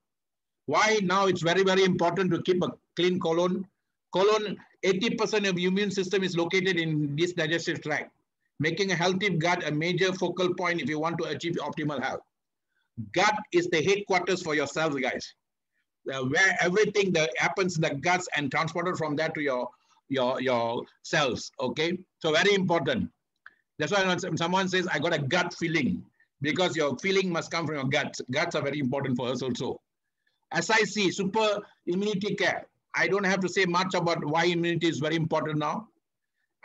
Why now it's very, very important to keep a clean colon. Colon, 80% of immune system is located in this digestive tract, making a healthy gut a major focal point if you want to achieve optimal health. Gut is the headquarters for your cells, guys. Uh, where everything that happens in the guts and transported from there to your your your cells. Okay, so very important. That's why someone says, "I got a gut feeling," because your feeling must come from your guts. Guts are very important for us also. SIC, super immunity care. I don't have to say much about why immunity is very important now.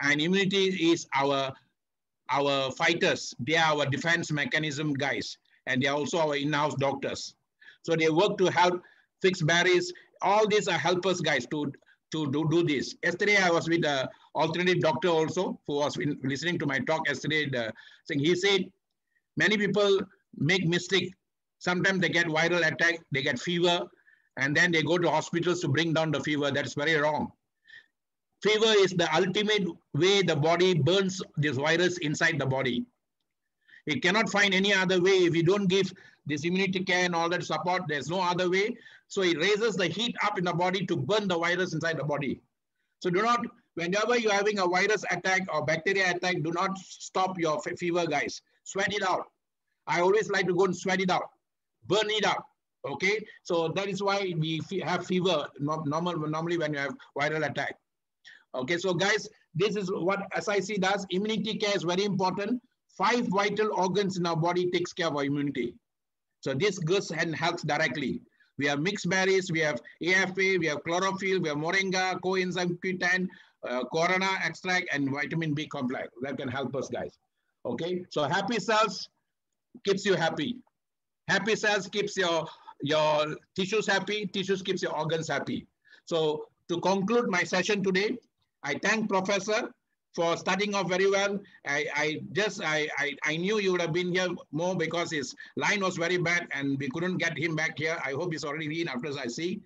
And immunity is our our fighters. They are our defense mechanism guys, and they are also our in-house doctors. So they work to help fix barriers. All these are helpers guys to to do, do this. Yesterday, I was with an alternative doctor also who was listening to my talk yesterday. The, saying he said, many people make mistake. Sometimes they get viral attack, they get fever, and then they go to hospitals to bring down the fever. That's very wrong. Fever is the ultimate way the body burns this virus inside the body. It cannot find any other way. If you don't give this immunity care and all that support, there's no other way. So it raises the heat up in the body to burn the virus inside the body. So do not, whenever you're having a virus attack or bacteria attack, do not stop your fever, guys. Sweat it out. I always like to go and sweat it out, burn it out. Okay, so that is why we have fever normal, normally when you have viral attack. Okay, so guys, this is what SIC does. Immunity care is very important. Five vital organs in our body takes care of our immunity. So this goes and helps directly. We have mixed berries, we have AFA, we have chlorophyll, we have moringa, coenzyme Q10, uh, guarana extract, and vitamin B complex. That can help us, guys. Okay, so happy cells keeps you happy. Happy cells keeps your, your tissues happy, tissues keeps your organs happy. So to conclude my session today, I thank Professor for starting off very well. I, I just, I, I, I knew you would have been here more because his line was very bad and we couldn't get him back here. I hope he's already in after I see.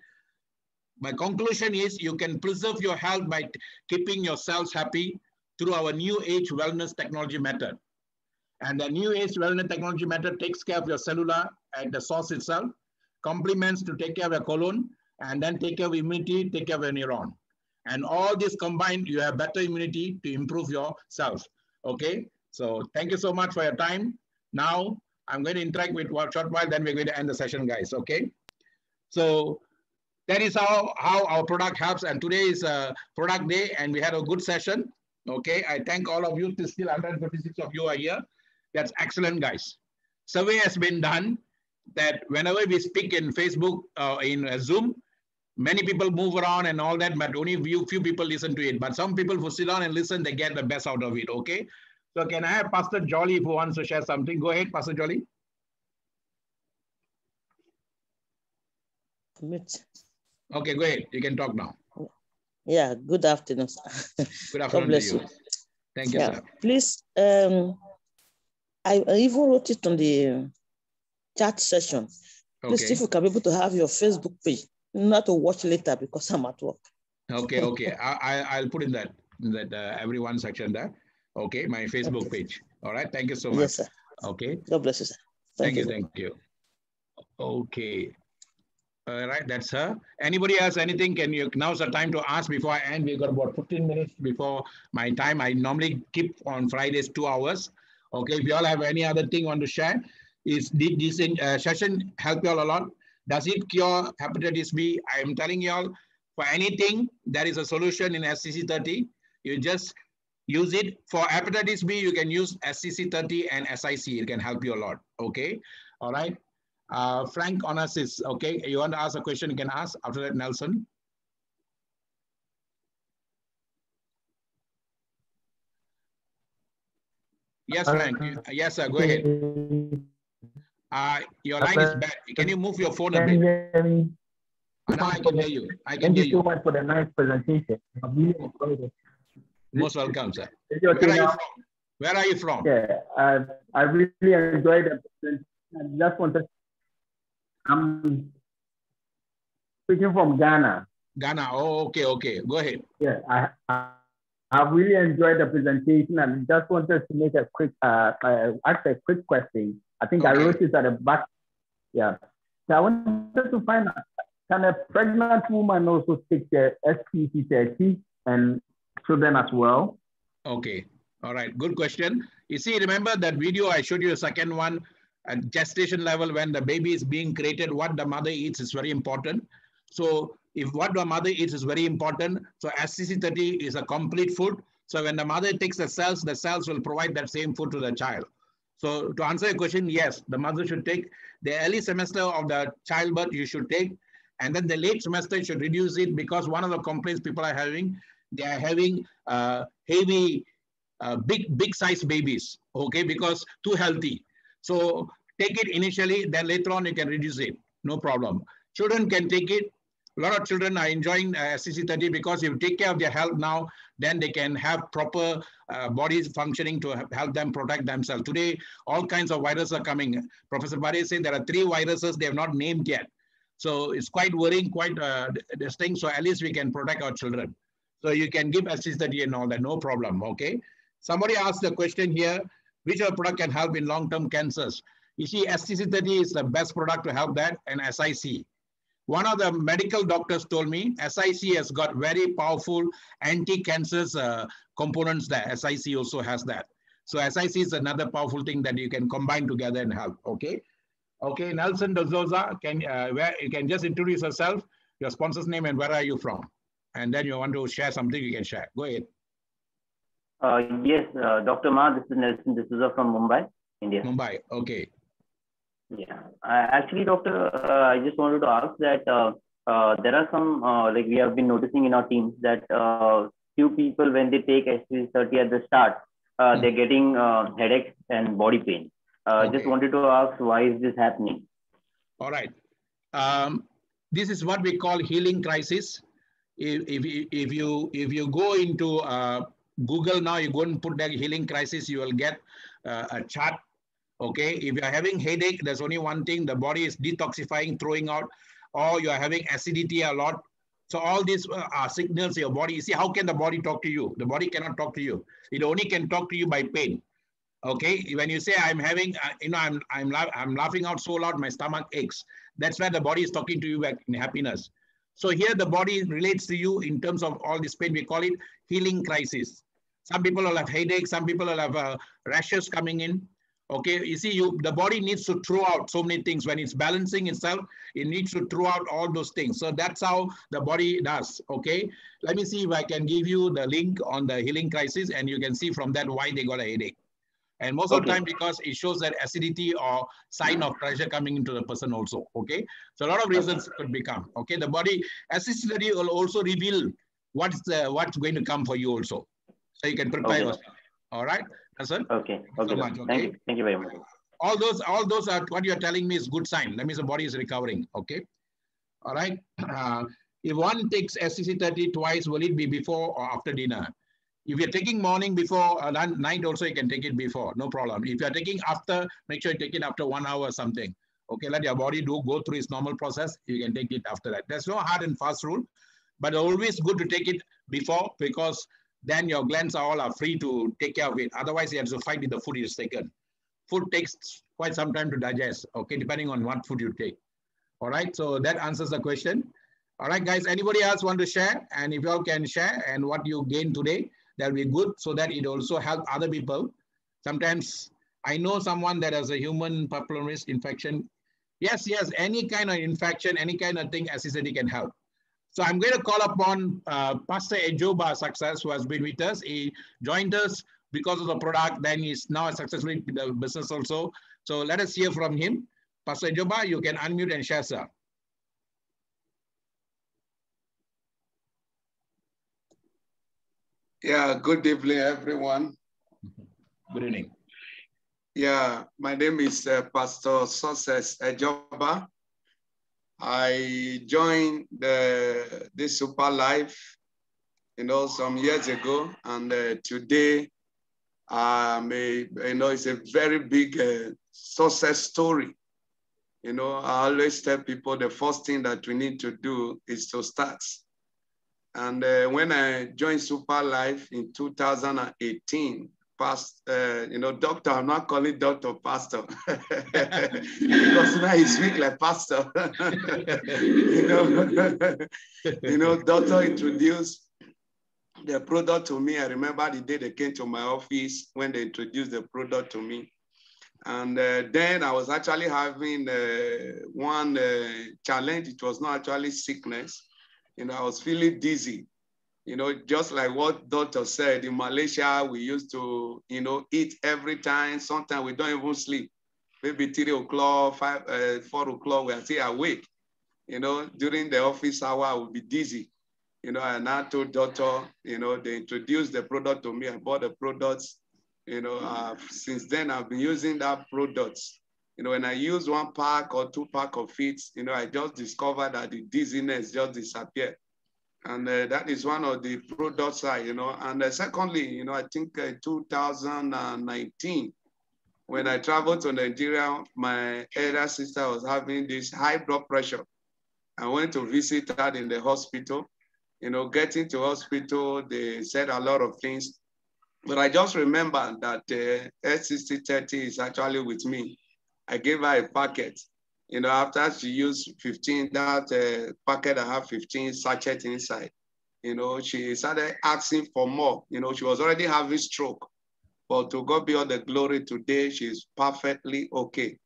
My conclusion is you can preserve your health by keeping yourselves happy through our new age wellness technology method. And the new age wellness technology method takes care of your cellular at the source itself, complements to take care of your colon, and then take care of immunity, take care of your neuron. And all this combined, you have better immunity to improve yourself. Okay, so thank you so much for your time. Now, I'm going to interact with one short while, then we're going to end the session, guys, okay? So that is how, how our product helps. And today is a product day, and we had a good session. Okay, I thank all of you. Still 156 of you are here. That's excellent, guys. Survey has been done that whenever we speak in Facebook, uh, in Zoom, many people move around and all that, but only few, few people listen to it. But some people who sit down and listen, they get the best out of it, okay? So can I have Pastor Jolly who wants to share something? Go ahead, Pastor Jolly. Okay, go ahead. You can talk now. Yeah, good afternoon. Good afternoon to you. you. Thank you, yeah. sir. Please, um, I, I even wrote it on the chat session. Please, okay. if you can be able to have your Facebook page, not to watch later because I'm at work. Okay, okay. I, I, will put in that, in that uh, everyone section there. Okay, my Facebook okay. page. All right, thank you so much. Yes, sir. Okay. God bless you, sir. Thank, thank you, you, thank you. Okay. All right, that's her. Anybody else, anything? Can you, now's the time to ask before I end. We've got about 15 minutes before my time. I normally keep on Fridays two hours. Okay, if you all have any other thing want to share, is did this uh, session help you all a lot? Does it cure hepatitis B? I am telling you all, for anything, there is a solution in STC30. You just use it. For hepatitis B, you can use STC30 and SIC. It can help you a lot, okay? All right. Uh, Frank Onassis, okay? You want to ask a question, you can ask. After that, Nelson. Yes, Frank. Yes, sir. Go ahead. Uh, your line is bad. Can you move your phone a bit? Now I can hear you. I can Thank hear you so much for the nice presentation. Most welcome, sir. Where are you from? Where are you from? Yeah, I, I really enjoyed the presentation. I just wanted, I'm speaking from Ghana. Ghana. Oh, okay, okay. Go ahead. Yeah, I, I I really enjoyed the presentation and just wanted to make a quick, uh, uh, ask a quick question. I think okay. I wrote it at the back. Yeah. So I wanted to find out can a pregnant woman also take the STC30 and children as well? Okay. All right. Good question. You see, remember that video I showed you, the second one, at gestation level, when the baby is being created, what the mother eats is very important. So if what the mother eats is very important, so STC30 is a complete food. So when the mother takes the cells, the cells will provide that same food to the child. So to answer your question, yes, the mother should take the early semester of the childbirth, you should take, and then the late semester should reduce it because one of the complaints people are having, they are having uh, heavy, uh, big, big size babies, okay, because too healthy. So take it initially, then later on you can reduce it, no problem. Children can take it. A lot of children are enjoying uh, STC30 because if you take care of their health now, then they can have proper uh, bodies functioning to help them protect themselves. Today, all kinds of viruses are coming. Professor Bade said there are three viruses they have not named yet. So it's quite worrying, quite uh, distinct. So at least we can protect our children. So you can give STC30 and all that, no problem, okay? Somebody asked the question here, which other product can help in long-term cancers? You see, STC30 is the best product to help that and SIC. One of the medical doctors told me SIC has got very powerful anti-cancers uh, components there. SIC also has that. So SIC is another powerful thing that you can combine together and help, okay? Okay, Nelson D'Souza, can, uh, where, you can just introduce yourself, your sponsor's name and where are you from? And then you want to share something, you can share. Go ahead. Uh, yes, uh, Dr. Ma, this is Nelson D'Souza from Mumbai, India. Mumbai, okay. Yeah, actually, doctor, uh, I just wanted to ask that uh, uh, there are some like we have been noticing in our teams that few people when they take STC30 at the start, mm. they're getting headaches and body pain. Okay. Just wanted to ask why is this happening? All right. Um, this is what we call healing crisis. If, if, if you if you go into uh, Google now, you go and put the healing crisis, you will get uh, a chart Okay, if you're having headache, there's only one thing, the body is detoxifying, throwing out, or you're having acidity a lot. So all these uh, are signals your body. You see, how can the body talk to you? The body cannot talk to you. It only can talk to you by pain. Okay, when you say I'm having, uh, you know, I'm I'm I'm laughing out so loud, my stomach aches. That's where the body is talking to you in happiness. So here the body relates to you in terms of all this pain. We call it healing crisis. Some people will have headache. Some people will have uh, rashes coming in. Okay, you see, you the body needs to throw out so many things. When it's balancing itself, it needs to throw out all those things. So that's how the body does. Okay, let me see if I can give you the link on the healing crisis, and you can see from that why they got a headache. And most okay. of the time, because it shows that acidity or sign of pressure coming into the person also. Okay, so a lot of reasons could become. Okay, the body acidity will also reveal what's the what's going to come for you also, so you can prepare okay. yourself. All right. Okay. Okay. So much, okay. Thank you. Thank you very much. All those, all those are what you're telling me is good sign. That means the body is recovering. Okay. All right. Uh, if one takes STC 30 twice, will it be before or after dinner? If you're taking morning before uh, night also, you can take it before, no problem. If you're taking after, make sure you take it after one hour or something. Okay, let your body do go through its normal process. You can take it after that. There's no hard and fast rule, but always good to take it before because then your glands are all are free to take care of it. Otherwise, you have to fight with the food is taken. Food takes quite some time to digest, okay, depending on what food you take. All right, so that answers the question. All right, guys, anybody else want to share? And if you all can share and what you gain today, that'll be good so that it also help other people. Sometimes I know someone that has a human papillomavirus infection. Yes, yes, any kind of infection, any kind of thing, STC30 can help. So I'm going to call upon uh, Pastor Ejoba Success, who has been with us. He joined us because of the product, then he's now successfully in the business also. So let us hear from him. Pastor Ejoba, you can unmute and share, sir. Yeah, good evening, everyone. Good evening. Yeah, my name is uh, Pastor Success Ejoba. I joined the this super life, you know, some years ago, and uh, today, um, a, you know, it's a very big uh, success story. You know, I always tell people the first thing that we need to do is to start. And uh, when I joined Super Life in 2018, past, uh, you know, doctor. I'm not calling doctor pastor because now he speak like pastor. you know, you know, doctor introduced the product to me. I remember the day they came to my office when they introduced the product to me. And uh, then I was actually having uh, one uh, challenge. It was not actually sickness. You know, I was feeling dizzy. You know, just like what doctor said, in Malaysia, we used to, you know, eat every time. Sometimes we don't even sleep. Maybe three o'clock, five, uh, four o'clock, we are still awake. You know, during the office hour, I would be dizzy. You know, and I told doctor, you know, they introduced the product to me. I bought the products. You know, uh, since then I've been using that product. You know, when I use one pack or two pack of it, you know, I just discovered that the dizziness just disappeared. And uh, that is one of the products I, you know. And uh, secondly, you know, I think uh, 2019, when I traveled to Nigeria, my elder sister was having this high blood pressure. I went to visit her in the hospital. You know, getting to hospital, they said a lot of things. But I just remember that uh, STC30 is actually with me. I gave her a packet you know, after she used 15, that uh, packet I have 15 sachet inside, you know, she started asking for more. You know, she was already having stroke, but to God be all the glory today, she's perfectly okay.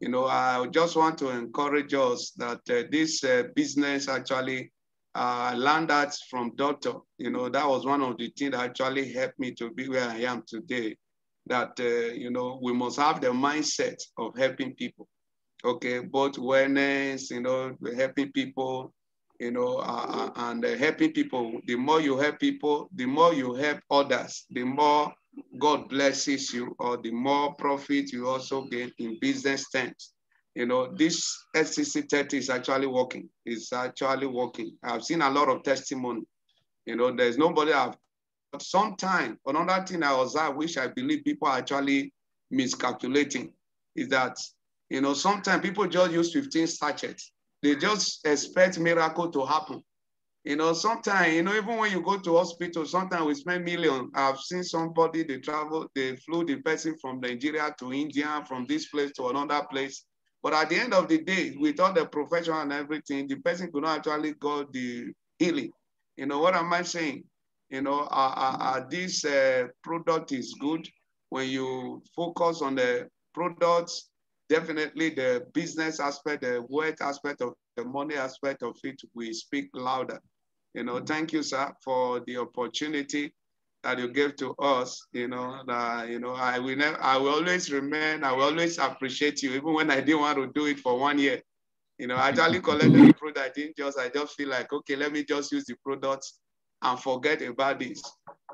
You know, I just want to encourage us that uh, this uh, business actually uh, learned that from doctor. You know, that was one of the things that actually helped me to be where I am today. That, uh, you know, we must have the mindset of helping people okay, both wellness, you know, helping people, you know, uh, and uh, helping people. The more you help people, the more you help others, the more God blesses you, or the more profit you also gain in business terms. You know, this STC 30 is actually working. It's actually working. I've seen a lot of testimony. You know, there's nobody I've but sometimes another thing I was I wish I believe people are actually miscalculating is that you know, sometimes people just use 15 sachets. They just expect miracle to happen. You know, sometimes, you know, even when you go to hospital, sometimes we spend millions. I've seen somebody, they travel, they flew the person from Nigeria to India, from this place to another place. But at the end of the day, with all the profession and everything, the person could not actually got the healing. You know, what am I saying? You know, this uh, product is good when you focus on the products definitely the business aspect, the work aspect of the money aspect of it, we speak louder. You know, mm-hmm. thank you, sir, for the opportunity that you gave to us. You know, that, you know, I will never, I will always remain, I will always appreciate you, even when I didn't want to do it for one year. You know, I actually collected the mm-hmm. product. I didn't just, I just feel like, okay, let me just use the products and forget about this.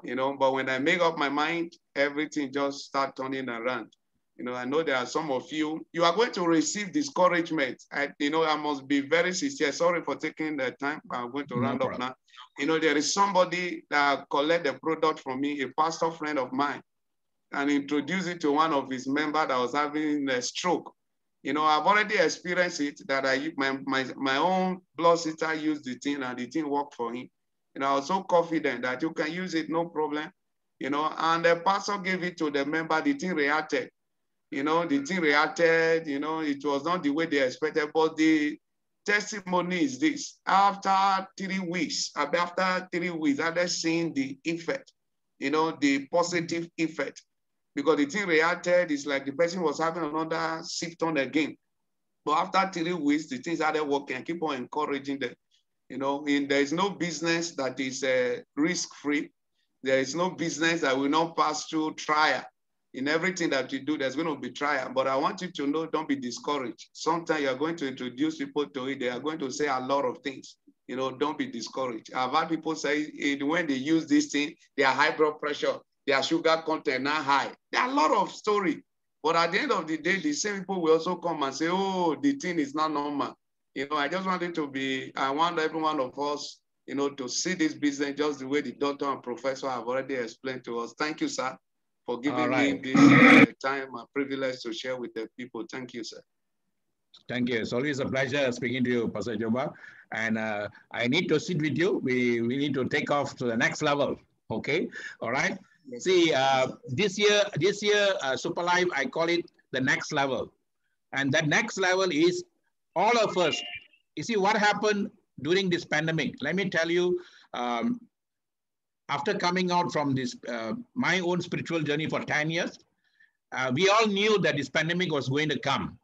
You know, but when I make up my mind, everything just start turning around. You know, I know there are some of you, you are going to receive discouragement. I, you know, I must be very sincere. Sorry for taking the time. I'm going to no round problem. up now. You know, there is somebody that collect the product from me, a pastor friend of mine, and introduce it to one of his members that was having a stroke. You know, I've already experienced it that I my, my, my own blood sister used the thing and the thing worked for him. You know, I was so confident that you can use it, no problem. You know, and the pastor gave it to the member, the thing reacted you know, the thing reacted, you know, it was not the way they expected, but the testimony is this. After three weeks, after three weeks, after seeing the effect, you know, the positive effect, because the thing reacted is like the person was having another symptom again. But after three weeks, the things started working. I keep on encouraging them. You know, and there is no business that is uh, risk-free. There is no business that will not pass through trial in everything that you do, there's going to be trial. But I want you to know, don't be discouraged. Sometimes you're going to introduce people to it. They are going to say a lot of things. You know, don't be discouraged. I've had people say it, when they use this thing, their high blood pressure, their sugar content not high. There are a lot of story. But at the end of the day, the same people will also come and say, oh, the thing is not normal. You know, I just wanted to be, I want every one of us, you know, to see this business just the way the doctor and professor have already explained to us. Thank you, sir for giving right. me this uh, time and privilege to share with the people. Thank you, sir. Thank you. It's always a pleasure speaking to you, Pastor Joba. And uh, I need to sit with you. We, we need to take off to the next level. Okay. All right. See, uh, this year, this year, uh, Super Life, I call it the next level. And that next level is all of us. You see what happened during this pandemic. Let me tell you, um, after coming out from this, uh, my own spiritual journey for 10 years, uh, we all knew that this pandemic was going to come.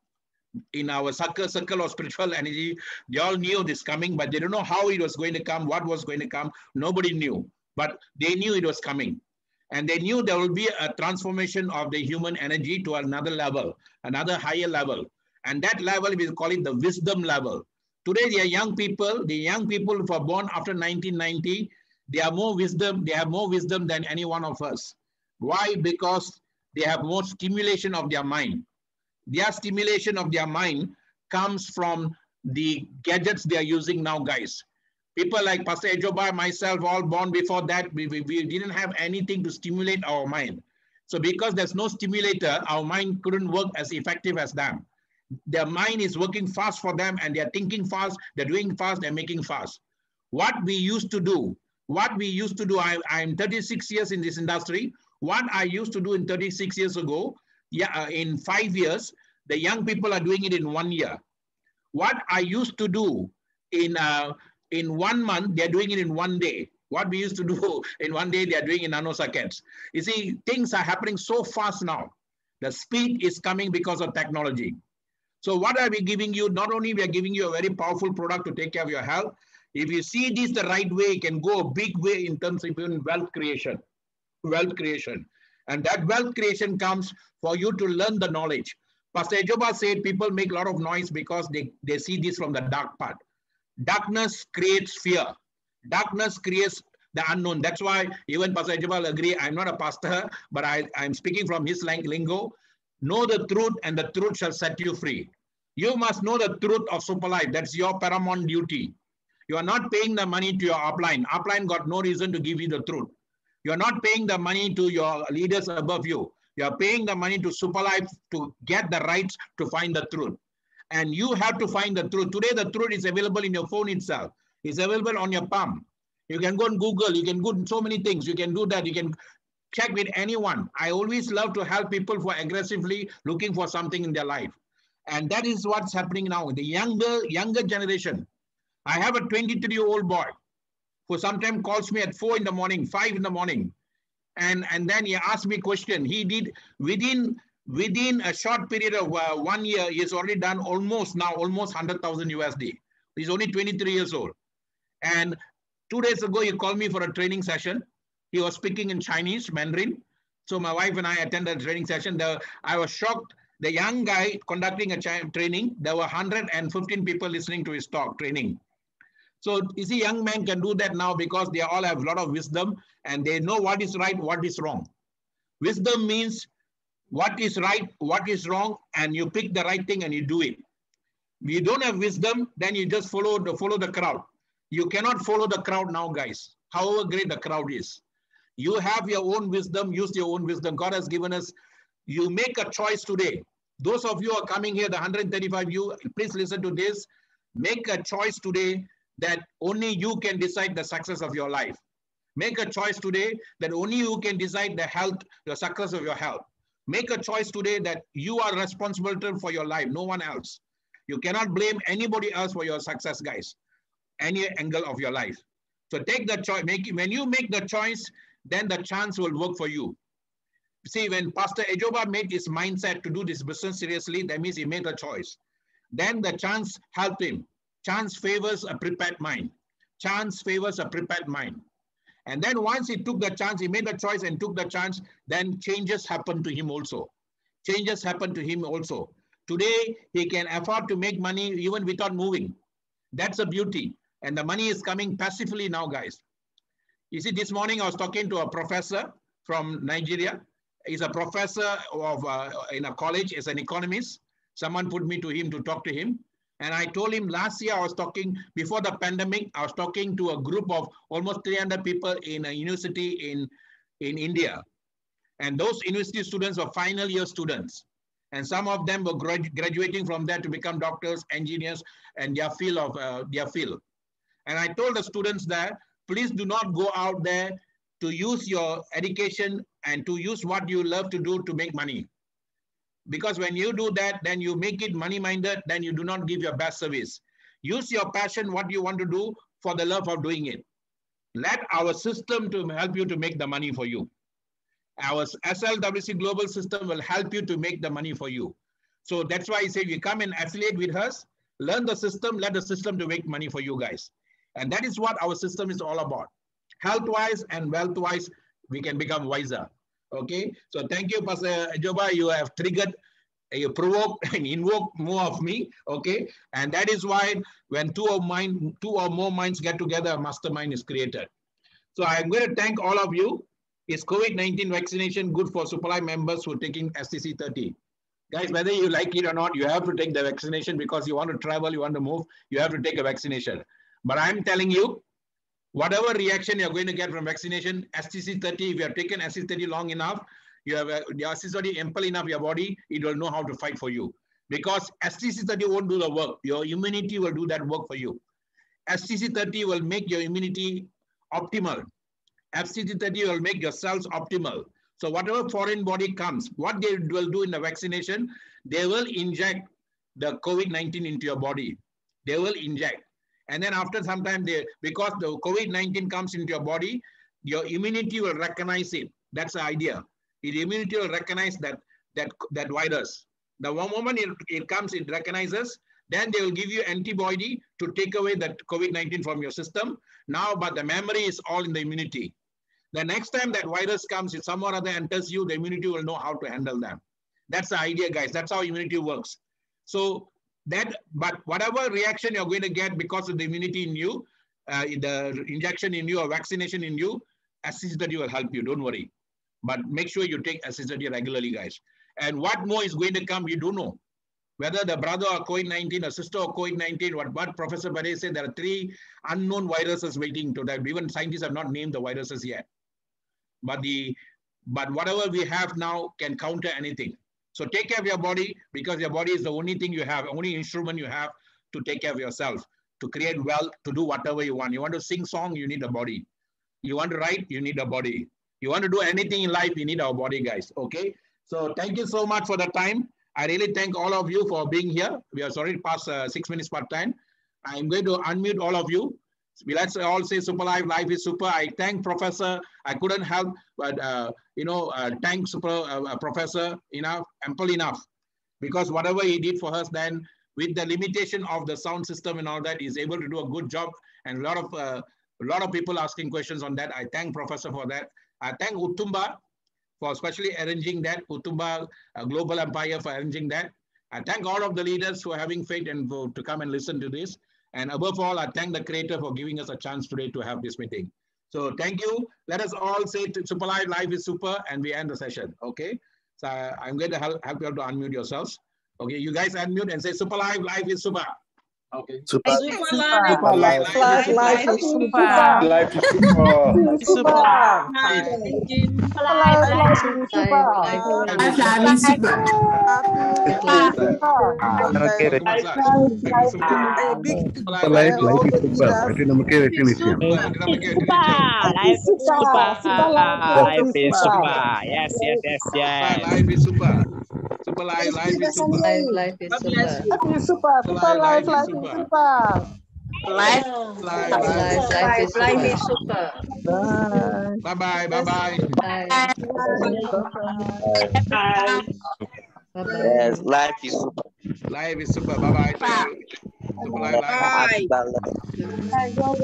In our circle, circle of spiritual energy, they all knew this coming, but they don't know how it was going to come, what was going to come. Nobody knew, but they knew it was coming. And they knew there will be a transformation of the human energy to another level, another higher level. And that level, we call it the wisdom level. Today, the young people, the young people who are born after 1990, they have more wisdom, they have more wisdom than any one of us. Why? Because they have more stimulation of their mind. Their stimulation of their mind comes from the gadgets they are using now, guys. People like Pastor Ejoba, myself, all born before that, we, we, we didn't have anything to stimulate our mind. So because there's no stimulator, our mind couldn't work as effective as them. Their mind is working fast for them and they're thinking fast, they're doing fast, they're making fast. What we used to do, what we used to do, I, I'm 36 years in this industry. What I used to do in 36 years ago, yeah, uh, in five years, the young people are doing it in one year. What I used to do in uh, in one month, they're doing it in one day. What we used to do in one day, they're doing in nanoseconds. You see, things are happening so fast now. The speed is coming because of technology. So what are we giving you? Not only we are giving you a very powerful product to take care of your health, if you see this the right way, it can go a big way in terms of even wealth creation, wealth creation. And that wealth creation comes for you to learn the knowledge. Pastor Ejoba said people make a lot of noise because they, they see this from the dark part. Darkness creates fear. Darkness creates the unknown. That's why even Pastor Ejoba will agree, I'm not a pastor, but I, I'm speaking from his lingo. Know the truth and the truth shall set you free. You must know the truth of super life. That's your paramount duty. You are not paying the money to your upline. Upline got no reason to give you the truth. You are not paying the money to your leaders above you. You are paying the money to super life to get the rights to find the truth. And you have to find the truth. Today, the truth is available in your phone itself. It's available on your palm. You can go on Google. You can go so many things. You can do that. You can check with anyone. I always love to help people who are aggressively looking for something in their life. And that is what's happening now. The younger, younger generation. I have a 23 year old boy who sometimes calls me at four in the morning, five in the morning. And, and then he asks me a question. He did within within a short period of uh, one year, he has already done almost now almost 100,000 USD. He's only 23 years old. And two days ago, he called me for a training session. He was speaking in Chinese, Mandarin. So my wife and I attended a training session. The, I was shocked. The young guy conducting a training, there were 115 people listening to his talk training. So you see, young men can do that now because they all have a lot of wisdom and they know what is right, what is wrong. Wisdom means what is right, what is wrong, and you pick the right thing and you do it. If you don't have wisdom, then you just follow the follow the crowd. You cannot follow the crowd now, guys, however great the crowd is. You have your own wisdom, use your own wisdom. God has given us, you make a choice today. Those of you are coming here, the 135 of you, please listen to this. Make a choice today that only you can decide the success of your life. Make a choice today that only you can decide the health, the success of your health. Make a choice today that you are responsible for your life, no one else. You cannot blame anybody else for your success, guys. Any angle of your life. So take the choice. Make when you make the choice, then the chance will work for you. See, when Pastor Ejoba made his mindset to do this business seriously, that means he made a choice. Then the chance helped him. Chance favors a prepared mind. Chance favors a prepared mind. And then once he took the chance, he made the choice and took the chance, then changes happen to him also. Changes happen to him also. Today, he can afford to make money even without moving. That's a beauty. And the money is coming passively now, guys. You see, this morning I was talking to a professor from Nigeria. He's a professor of uh, in a college, is an economist. Someone put me to him to talk to him. And I told him last year I was talking, before the pandemic, I was talking to a group of almost 300 people in a university in, in India. And those university students were final year students. And some of them were grad graduating from there to become doctors, engineers, and their field of uh, their field. And I told the students that please do not go out there to use your education and to use what you love to do to make money. Because when you do that, then you make it money-minded, then you do not give your best service. Use your passion, what you want to do, for the love of doing it. Let our system to help you to make the money for you. Our SLWC global system will help you to make the money for you. So that's why I say you come and affiliate with us, learn the system, let the system to make money for you guys. And that is what our system is all about. Health-wise and wealth-wise, we can become wiser. Okay, so thank you, Pastor Joba. You have triggered, you provoked and invoked more of me. Okay, and that is why when two of mind, two or more minds get together, a mastermind is created. So I'm going to thank all of you. Is COVID-19 vaccination good for Superlife members who are taking STC 30? Guys, whether you like it or not, you have to take the vaccination because you want to travel, you want to move, you have to take a vaccination. But I'm telling you, whatever reaction you're going to get from vaccination, STC 30, if you have taken STC 30 long enough, you have a, your STC 30 ample enough your body, it will know how to fight for you. Because STC 30 won't do the work. Your immunity will do that work for you. STC 30 will make your immunity optimal. STC 30 will make your cells optimal. So whatever foreign body comes, what they will do in the vaccination, they will inject the COVID-19 into your body. They will inject. And then after some time, they, because the COVID-19 comes into your body, your immunity will recognize it. That's the idea. The immunity will recognize that, that, that virus. The one moment it, it comes, it recognizes, then they will give you antibody to take away that COVID-19 from your system. Now, but the memory is all in the immunity. The next time that virus comes, if someone other enters you, the immunity will know how to handle them. That's the idea, guys. That's how immunity works. So that, but whatever reaction you're going to get because of the immunity in you, uh, the injection in you or vaccination in you, STC30 will help you, don't worry. But make sure you take STC30 regularly, guys. And what more is going to come, you don't know. Whether the brother or COVID-19, a sister or COVID-19, what, what Professor Bade said, there are three unknown viruses waiting to that. Even scientists have not named the viruses yet. But the but whatever we have now can counter anything. So take care of your body because your body is the only thing you have, only instrument you have to take care of yourself, to create wealth, to do whatever you want. You want to sing song, you need a body. You want to write, you need a body. You want to do anything in life, you need our body, guys. Okay. So thank you so much for the time. I really thank all of you for being here. We are sorry past uh, six minutes part time. I'm going to unmute all of you let's all say super life life is super. I thank professor. I couldn't help but uh, you know uh, thank super uh, uh, professor enough ample enough. Because whatever he did for us then with the limitation of the sound system and all that he's able to do a good job. And a lot of uh, a lot of people asking questions on that. I thank professor for that. I thank utumba for especially arranging that. Utumba global empire for arranging that. I thank all of the leaders are having faith and for, to come and listen to this and above all, I thank the creator for giving us a chance today to have this meeting. So thank you. Let us all say super life, life is super, and we end the session. Okay. So I'm going to help, help you to unmute yourselves. Okay, you guys unmute and say super life, life is super. Okay. Super, super, super life. super. life, life, super life, super, super life, super life, super life, super life, super super yes, yes, yes, yes. Life is super. Super life, life is super. Life, life is super. Life is super. Super life, life is super. Life, life, life, life is life is super. Bye bye, bye bye. Bye. Bye. Yes, life is super. Life is super. Bye bye. Super life, life. Bye.